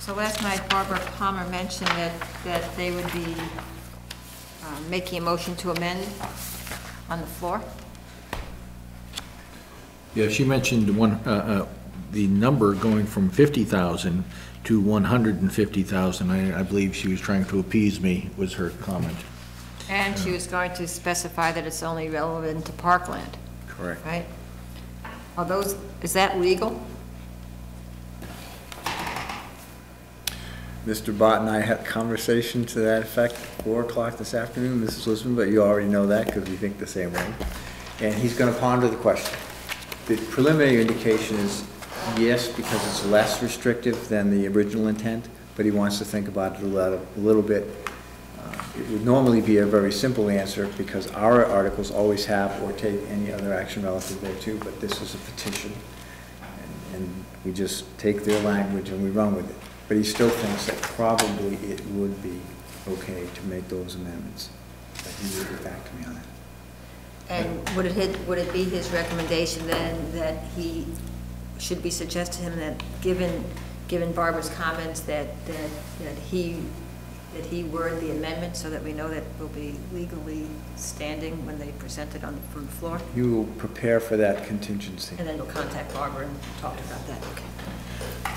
So last night Barbara Palmer mentioned that, that they would be uh, making a motion to amend on the floor. Yeah, she mentioned one, uh, uh, the number going from 50,000 to 150,000. I, I believe she was trying to appease me, was her comment. And she was going to specify that it's only relevant to Parkland, Correct. right? Are those, is that legal? Mr. Bott and I had a conversation to that effect at 4 o'clock this afternoon, Mrs. Lisbon, but you already know that because we think the same way. And he's going to ponder the question. The preliminary indication is yes, because it's less restrictive than the original intent, but he wants to think about it a little, a little bit. Uh, It would normally be a very simple answer because our articles always have or take any other action relative thereto, but this is a petition. and- And we just take their language and we run with it. But he still thinks that probably it would be okay to make those amendments. But he will get back to me on that. And would it, hit- would it be his recommendation then that he, should we suggest to him that, given, given Barbara's comments, that, that, that he, that he word the amendment so that we know that it will be legally standing when they present it on the from the floor? You will prepare for that contingency. And then we'll contact Barbara and talk about that, okay?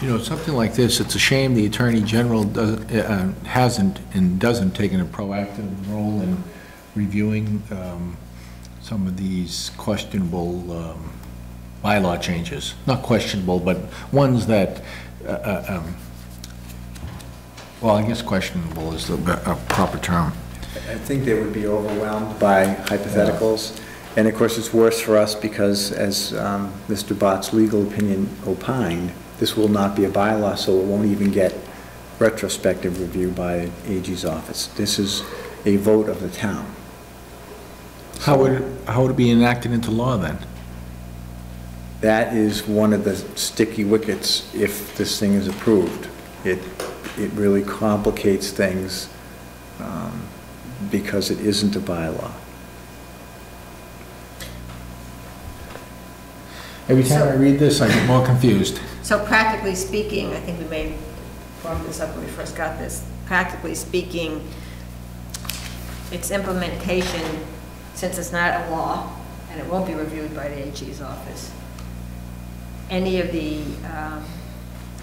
You know, something like this, it's a shame the Attorney General does- uh, hasn't and doesn't taken a proactive role in reviewing um, some of these questionable um, bylaw changes. Not questionable, but ones that, uh, uh, um, well, I guess questionable is the uh, proper term. I think they would be overwhelmed by hypotheticals. And of course, it's worse for us because, as um, Mr. Bott's legal opinion opined, this will not be a bylaw, so it won't even get retrospective review by AG's office. This is a vote of the town. How would, it- how would it be enacted into law then? That is one of the sticky wickets if this thing is approved. It, it really complicates things um, because it isn't a bylaw. Every time I read this, I get more confused. So practically speaking, I think we may brought this up when we first got this, practically speaking, its implementation, since it's not a law, and it won't be reviewed by the AG's office, any of the, um,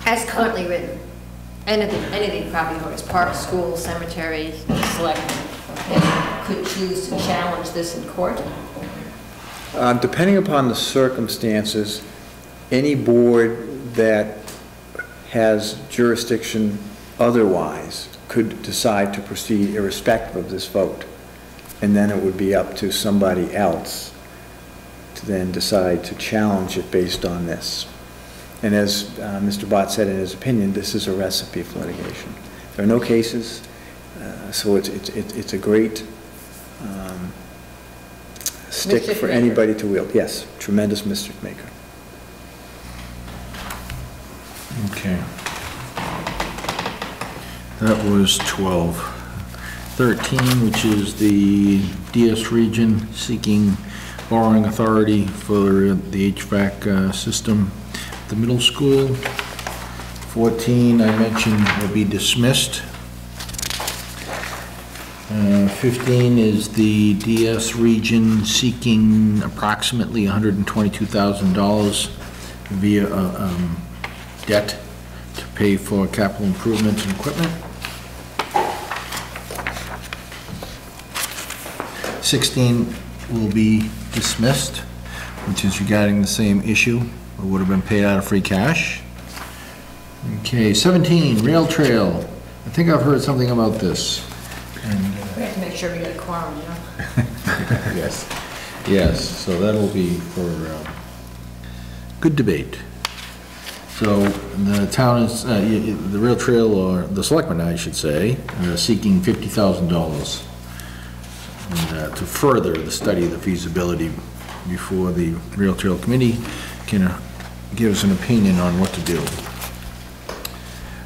as currently written, anything, anything property owners, park, school, cemetery, selectmen, could choose to challenge this in court? Uh, Depending upon the circumstances, any board that has jurisdiction otherwise could decide to proceed irrespective of this vote. And then it would be up to somebody else to then decide to challenge it based on this. And as uh, Mr. Bott said in his opinion, this is a recipe for litigation. There are no cases, uh, so it's, it's, it's it's a great um, stick Mischief for maker. anybody to wield. Yes, tremendous mischief maker. Okay. That was 12. 13, which is the DS region seeking borrowing authority for the HVAC uh, system the middle school. 14, I mentioned will be dismissed. Uh, 15 is the DS region seeking approximately $122,000 via uh, um, debt to pay for capital improvements and equipment. 16 will be dismissed, which is regarding the same issue. It would have been paid out of free cash. Okay, 17, rail trail. I think I've heard something about this. And, uh, We have to make sure we get a quorum, you know? Yes, yes, so that'll be for uh, good debate. So the town is, uh, y- y- the rail trail, or the selectmen, I should say, are seeking $50,000 and, uh, to further the study of the feasibility before the rail trail committee can uh, give us an opinion on what to do.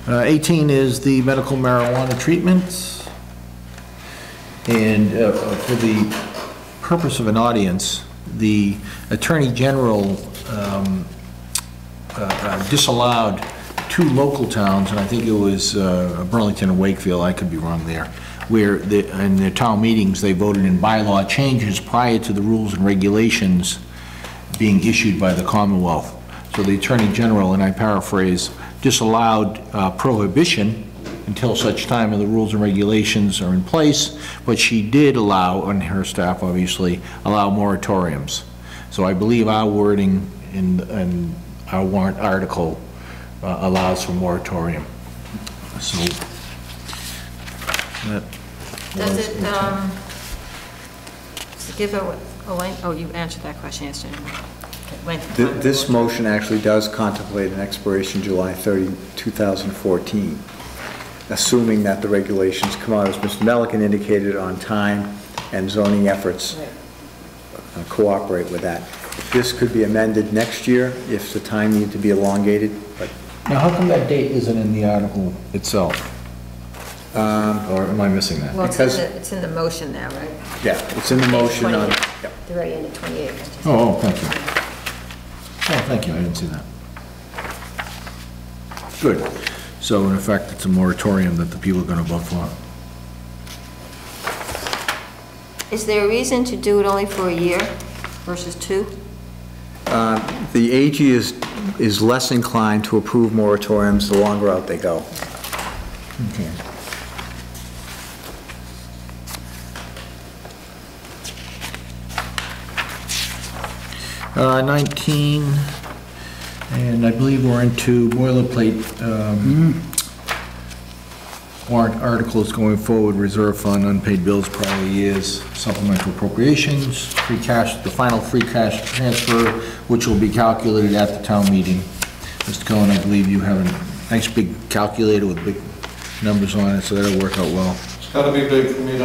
Uh, 18 is the medical marijuana treatments. And uh, for the purpose of an audience, the Attorney General um, uh, uh, disallowed two local towns, and I think it was Burlington and Wakefield, I could be wrong there, where the- in the town meetings, they voted in bylaw changes prior to the rules and regulations being issued by the Commonwealth. So the Attorney General, and I paraphrase, disallowed uh, prohibition until such time as the rules and regulations are in place, but she did allow, and her staff obviously, allow moratoriums. So I believe our wording in, in our warrant article uh, allows for moratorium. So that Does it, um, does it give a, a length, oh, you answered that question yesterday. Okay, length of Th- time. This motion actually does contemplate an expiration July 30, 2014, assuming that the regulations come out, as Mr. Melican indicated, on time and zoning efforts Right. uh, cooperate with that. This could be amended next year if the time needed to be elongated, but Now, how come that date isn't in the article itself? Or am I missing that? Well, it's in because- the, it's in the motion now, right? yeah, it's in the motion on, 28. Yep. The very end of 28. Oh, oh, thank you. Oh, thank you, I didn't see that. Good. So in effect, it's a moratorium that the people are gonna vote for. Is there a reason to do it only for a year versus two? Uh, the AG is, is less inclined to approve moratoriums the longer out they go. Okay. Uh, 19, and I believe we're into boilerplate um, warrant articles going forward, reserve fund, unpaid bills prior years, supplemental appropriations, free cash, the final free cash transfer, which will be calculated at the town meeting. Mr. Cohen, I believe you have a nice big calculator with big numbers on it, so that'll work out well. It's gotta be big for me to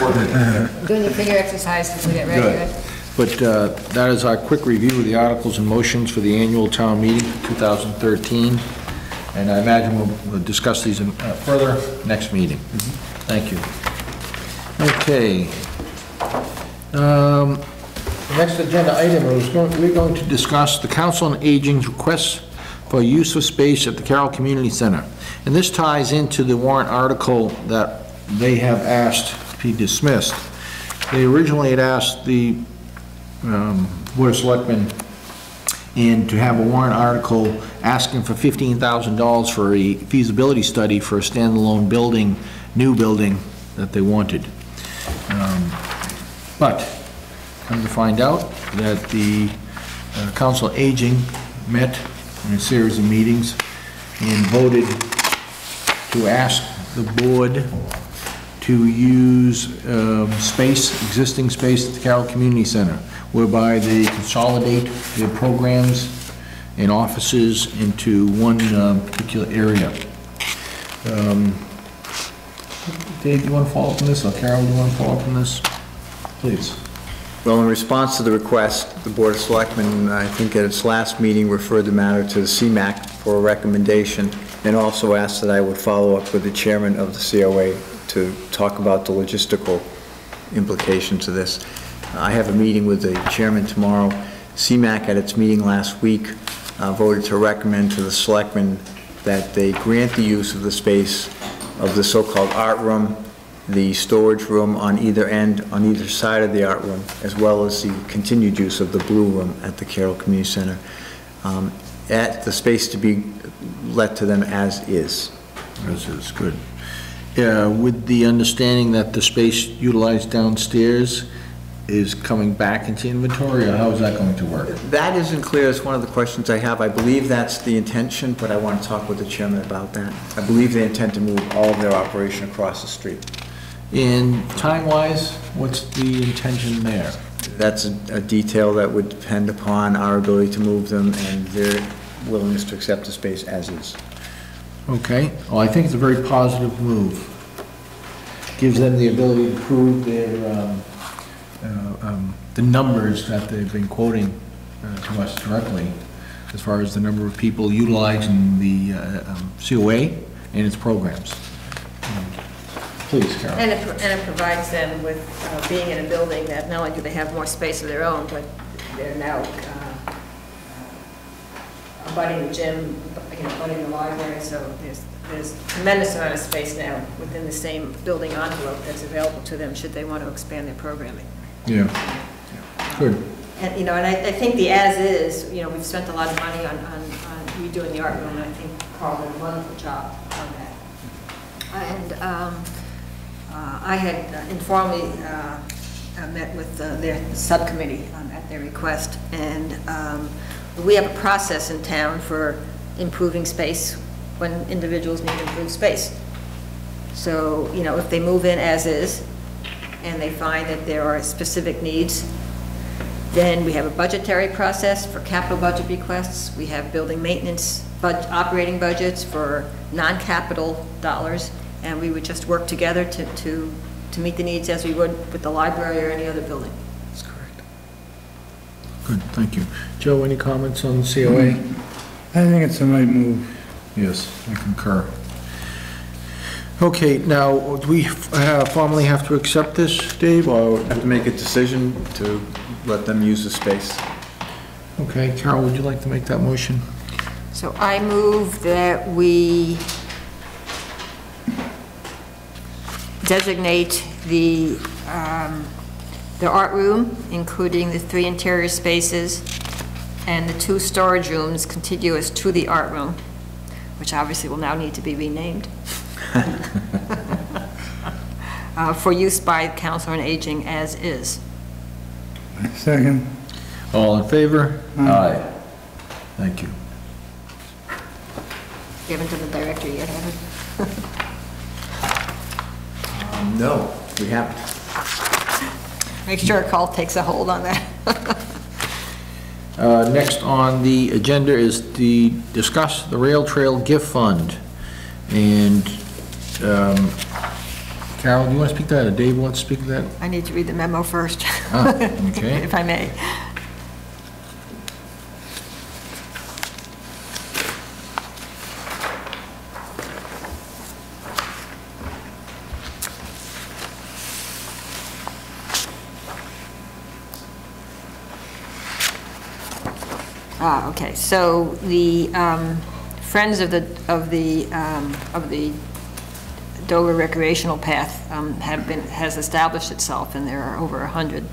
work. Doing your finger exercises to get ready, Good. But uh, that is our quick review of the articles and motions for the annual town meeting 2013. And I imagine we'll we'll discuss these in, uh, further next meeting. Thank you. Okay. Um, The next agenda item is, going- we're going to discuss the Council on Aging's request for use of space at the Caryl Community Center. And this ties into the warrant article that they have asked to be dismissed. They originally had asked the um, Board of Selectmen and to have a warrant article asking for $15,000 for a feasibility study for a standalone building, new building that they wanted. Um, But, come to find out that the uh, Council Aging met in a series of meetings and voted to ask the board to use um, space, existing space at the Caryl Community Center, whereby they consolidate their programs and offices into one um, particular area. Um, Dave, you want to follow up on this, or Carol, do you want to follow up on this? Please. Well, in response to the request, the Board of Selectmen, I think at its last meeting, referred the matter to the CMAC for a recommendation, and also asked that I would follow up with the chairman of the COA to talk about the logistical implications of this. I have a meeting with the chairman tomorrow. CMAC, at its meeting last week, uh, voted to recommend to the selectmen that they grant the use of the space of the so-called art room, the storage room on either end, on either side of the art room, as well as the continued use of the blue room at the Caryl Community Center, um, at the space to be let to them as is. This is good. Yeah, with the understanding that the space utilized downstairs is coming back into inventory, or how is that going to work? That isn't clear, it's one of the questions I have. I believe that's the intention, but I want to talk with the chairman about that. I believe they intend to move all of their operation across the street. And time-wise, what's the intention there? That's a a detail that would depend upon our ability to move them and their willingness to accept the space as is. Okay, well, I think it's a very positive move. Gives them the ability to prove their, um, uh, um, the numbers that they've been quoting uh, to us directly, as far as the number of people utilizing the uh, um, COA and its programs. Um, Please, Carol. And it, and it provides them with, uh, being in a building that not only do they have more space of their own, but they're now, uh, abutting the gym, you know, abutting the library, so there's, there's tremendous amount of space now within the same building envelope that's available to them should they want to expand their programming. Yeah, good. And, you know, and I, I think the as-is, you know, we've spent a lot of money on, on on redoing the art room, and I think Carl did a wonderful job on that. And, um, uh, I had informally, uh, met with uh, their subcommittee um, at their request, and, um, we have a process in town for improving space when individuals need improved space. So, you know, if they move in as is, and they find that there are specific needs, then we have a budgetary process for capital budget requests. We have building maintenance, bud, operating budgets for non-capital dollars, and we would just work together to, to, to meet the needs as we would with the library or any other building. That's correct. Good, thank you. Joe, any comments on the COA? I think it's the right move. Yes, I concur. Okay, now, do we formally have to accept this, Dave, or? Have to make a decision to let them use the space. Okay, Carol, would you like to make that motion? So I move that we designate the, um, the art room, including the three interior spaces, and the two storage rooms contiguous to the art room, which obviously will now need to be renamed, uh, for use by Council on Aging as is. Second. All in favor? Aye. Thank you. You haven't done the director yet, have you? Um, No, we haven't. Make sure Carl takes a hold on that. Uh, Next on the agenda is the discuss the rail trail gift fund. And um, Carol, do you want to speak to that, or Dave wants to speak to that? I need to read the memo first, Ah, okay. if I may. Ah, okay, so the um, Friends of the, of the, um, of the Dover recreational path um, have been, has established itself, and there are over 100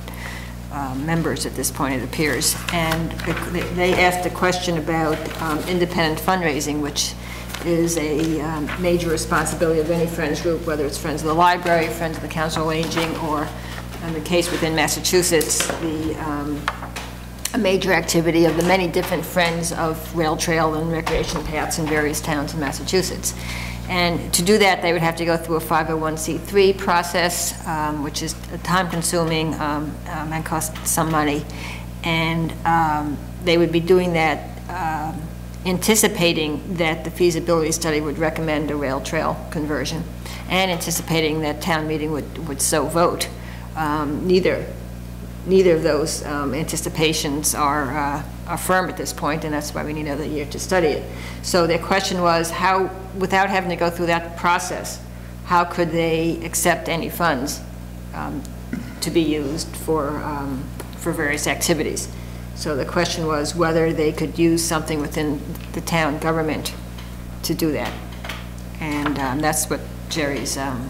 uh, members at this point, it appears. And they- asked a question about um, independent fundraising, which is a um, major responsibility of any Friends group, whether it's Friends of the Library, Friends of the Council on Aging, or in the case within Massachusetts, the um, a major activity of the many different Friends of Rail Trail and recreation paths in various towns in Massachusetts. And to do that, they would have to go through a 501c3 process, um, which is time-consuming um, um, and costs some money. And um, they would be doing that um, anticipating that the feasibility study would recommend a rail trail conversion, and anticipating that town meeting would, would so vote. Um, Neither neither of those um, anticipations are, uh, are firm at this point, and that's why we need another year to study it. So their question was, how, without having to go through that process, how could they accept any funds um, to be used for, um, for various activities? So the question was whether they could use something within the town government to do that. And um, that's what Jerry's um,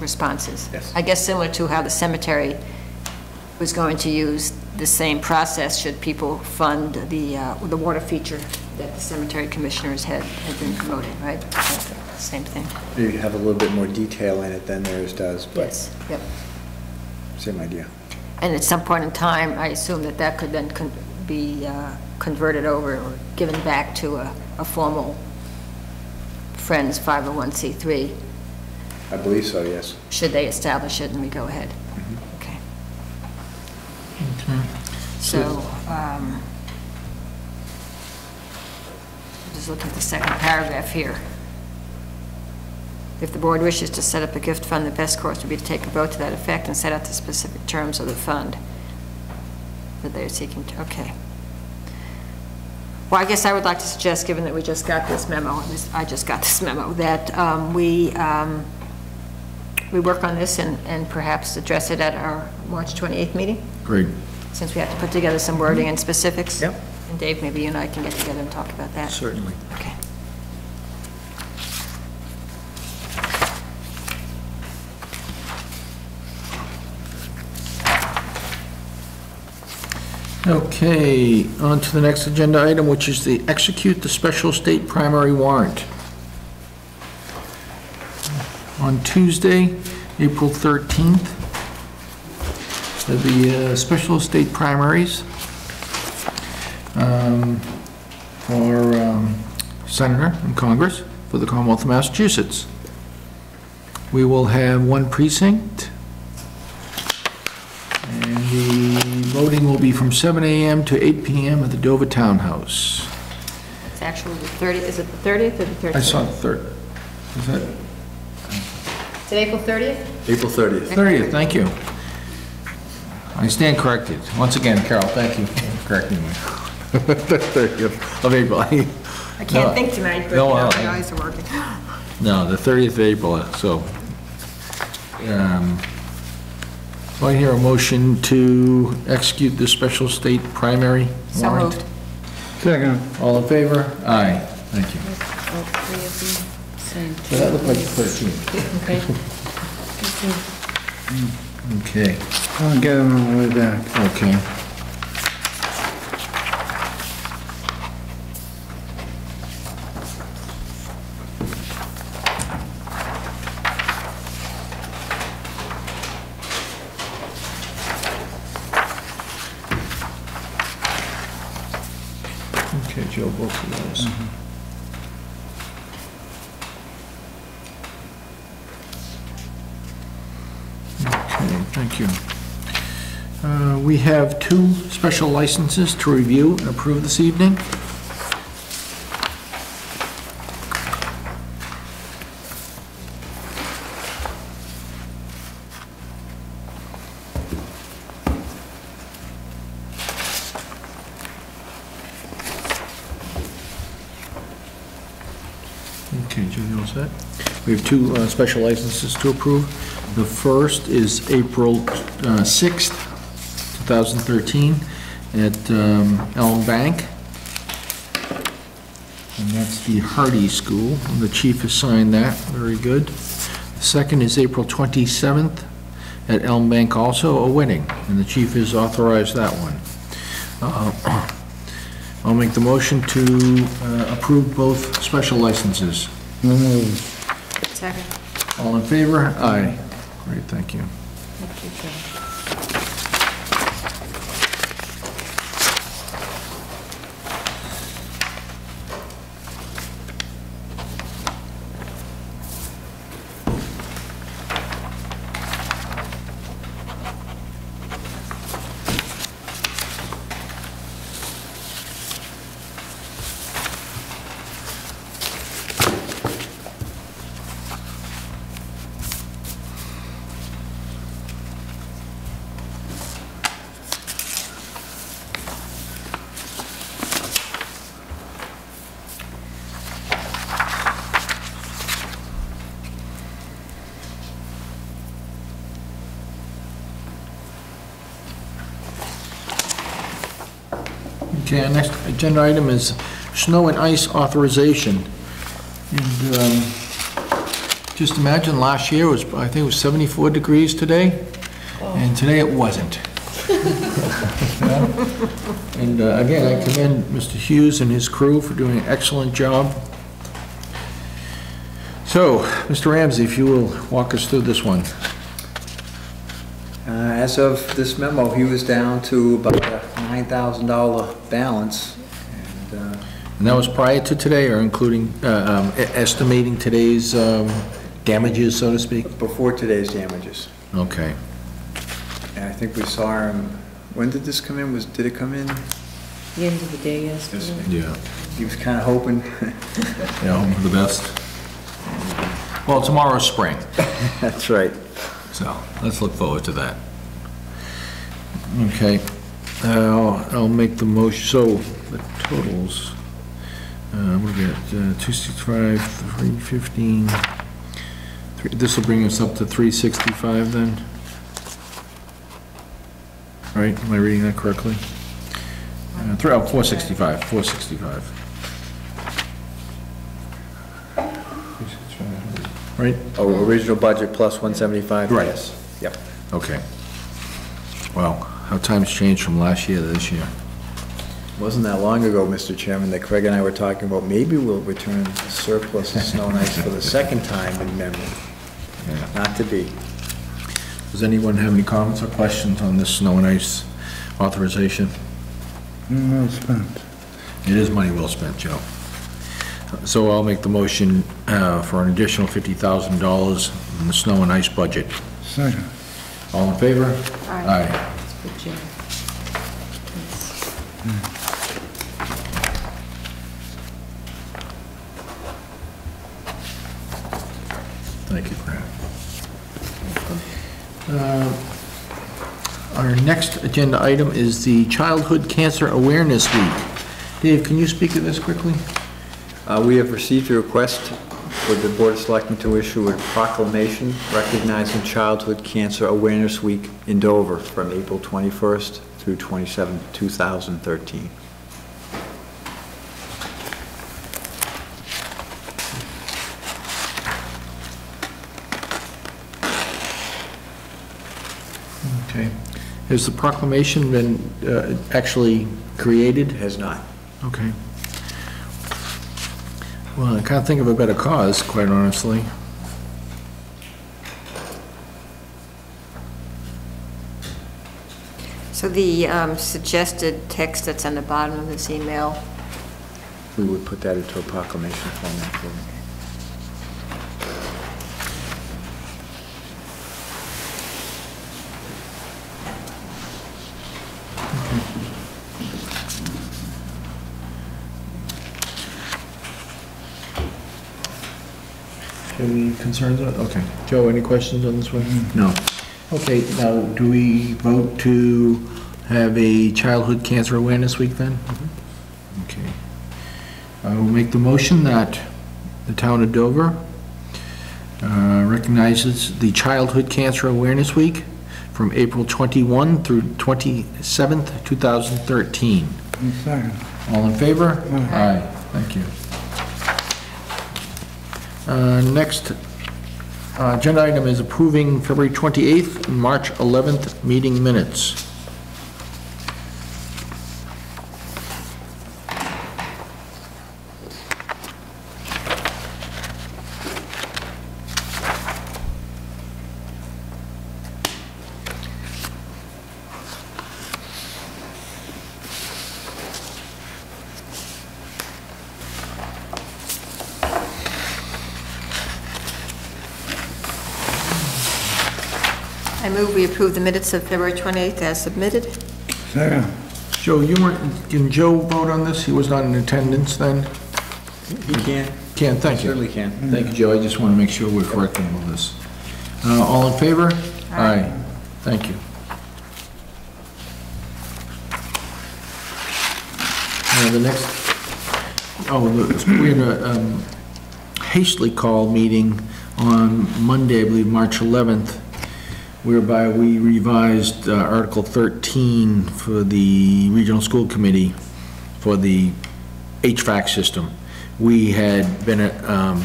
response is. Yes. I guess similar to how the cemetery was going to use the same process should people fund the, uh, the water feature that the cemetery commissioners had, had been promoting, right? Same thing. You have a little bit more detail in it than theirs does, but Yes. Yep. same idea. And at some point in time, I assume that that could then con- be uh, converted over or given back to a, a formal Friends 501c3, I believe so, yes. should they establish it and we go ahead. Okay. So, um, just look at the second paragraph here. If the board wishes to set up a gift fund, the best course would be to take a vote to that effect and set out the specific terms of the fund that they're seeking to, okay. Well, I guess I would like to suggest, given that we just got this memo, I just got this memo, that um, we, um, we work on this and, and perhaps address it at our March 28th meeting, Great. Since we have to put together some wording and specifics. Yep. And Dave, maybe you and I can get together and talk about that. Certainly. Okay. Okay, on to the next agenda item, which is the execute the special state primary warrant. On Tuesday, April 13th, there'll uh, special state primaries um, for um, Senator in Congress for the Commonwealth of Massachusetts. We will have one precinct, and the voting will be from 7 a.m. to 8 p.m. at the Dover Townhouse. It's actually the 30th, is it the 30th or the 13th? I saw the third. Is that Is it April 30th? April 30th. 30th? Thank you. I stand corrected. Once again, Carol, thank you for correcting me. 30th of April. I No. can't think tonight, but No, uh, uh, my eyes are working. No, the 30th of April, so. um, Do I hear a motion to execute the special state primary So warrant? moved. Second. All in favor? Aye, thank you. All three of the same. So that looked like the 13th. Okay. Okay, I'll get them on the way back. Okay, special licenses to review and approve this evening. Okay, set? We have two uh, special licenses to approve. The first is April uh, 6th, 2013, at um, Elm Bank. And that's the Hardy School, and the chief has signed that, very good. The Second is April 27th at Elm Bank, also a wedding, and the chief has authorized that one. Uh, I'll make the motion to uh, approve both special licenses. Second. All in favor? Aye. Great, thank you. Thank you, Joe. Okay, our next agenda item is snow and ice authorization. And um, just imagine, last year was, I think it was 74 degrees today, and today it wasn't. And uh, again, I commend Mr. Hughes and his crew for doing an excellent job. So, Mr. Ramsey, if you will walk us through this one. Uh, As of this memo, he was down to about a $9,000 balance, and uh, And that was prior to today, or including, uh, um, e- estimating today's um, damages, so to speak? before today's damages. Okay. And I think we saw him, when did this come in? Was, did it come in? The end of the day yesterday. Yeah. He was kind of hoping. Yeah, hope for the best. Well, tomorrow's spring, That's right. so let's look forward to that. Okay, I'll I'll make the motion, so the totals, uh, we got, uh, 265, 315, this will bring us up to 365 then? Right, am I reading that correctly? Uh, three- oh, 465, 465. Right? Oh, original budget plus 175? Right. Yes. Yep. Okay. Wow, how times changed from last year to this year. Wasn't that long ago, Mr. Chairman, that Craig and I were talking about maybe we'll return surplus of snow and ice for the second time in memory. Yeah. Not to be. Does anyone have any comments or questions on this snow and ice authorization? Well spent. It is money well spent, Joe. So I'll make the motion uh, for an additional $50,000 in the snow and ice budget. Second. All in favor? Aye. Aye. Good job. Thank you, Brad. Uh, Our next agenda item is the Childhood Cancer Awareness Week. Dave, can you speak to this quickly? Uh, We have received a request for the Board of Selectmen to issue a proclamation recognizing Childhood Cancer Awareness Week in Dover from April 21st through 27th, 2013. Okay. Has the proclamation been uh, actually created? It has not. Okay. Well, I can't think of a better cause, quite honestly. So the um, suggested text that's on the bottom of this email, We would put that into a proclamation format for them. Any concerns on it? Okay. Joe, any questions on this one? No. Okay, now, do we vote to have a Childhood Cancer Awareness Week then? Okay. I will make the motion that the town of Dover uh, recognizes the Childhood Cancer Awareness Week from April 21 through 27th, 2013. Second. All in favor? Aye. Thank you. Uh, Next uh, agenda item is approving February 28th and March 11th meeting minutes. I move we approve the minutes of February 28th as submitted. Second. Joe, you weren't, can Joe vote on this? He was not in attendance then? He can, Can, thank you. certainly can. Thank you, Joe. I just want to make sure we're correcting all this. Uh, All in favor? Aye. Thank you. Uh, The next, oh, the- we had a um, hastily called meeting on Monday, I believe, March 11th, whereby we revised uh, Article 13 for the Regional School Committee for the HVAC system. We had been um,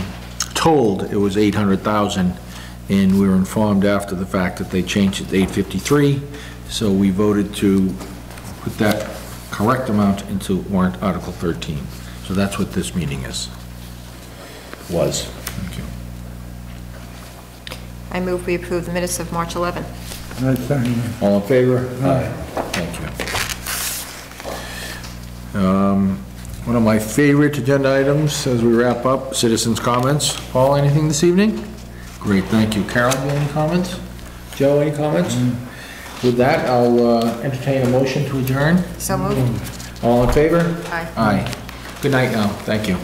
told it was 800,000, and we were informed after the fact that they changed it to 853, so we voted to put that correct amount into warrant Article 13. So that's what this meeting is, was. Thank you. I move we approve the minutes of March 11th. I second it. All in favor? Aye. Thank you. Um, One of my favorite agenda items as we wrap up, citizens' comments. Paul, anything this evening? Great, thank you. Carol, you have any comments? Joe, any comments? With that, I'll uh, entertain a motion to adjourn. So moved. All in favor? Aye. Aye. Good night now, thank you.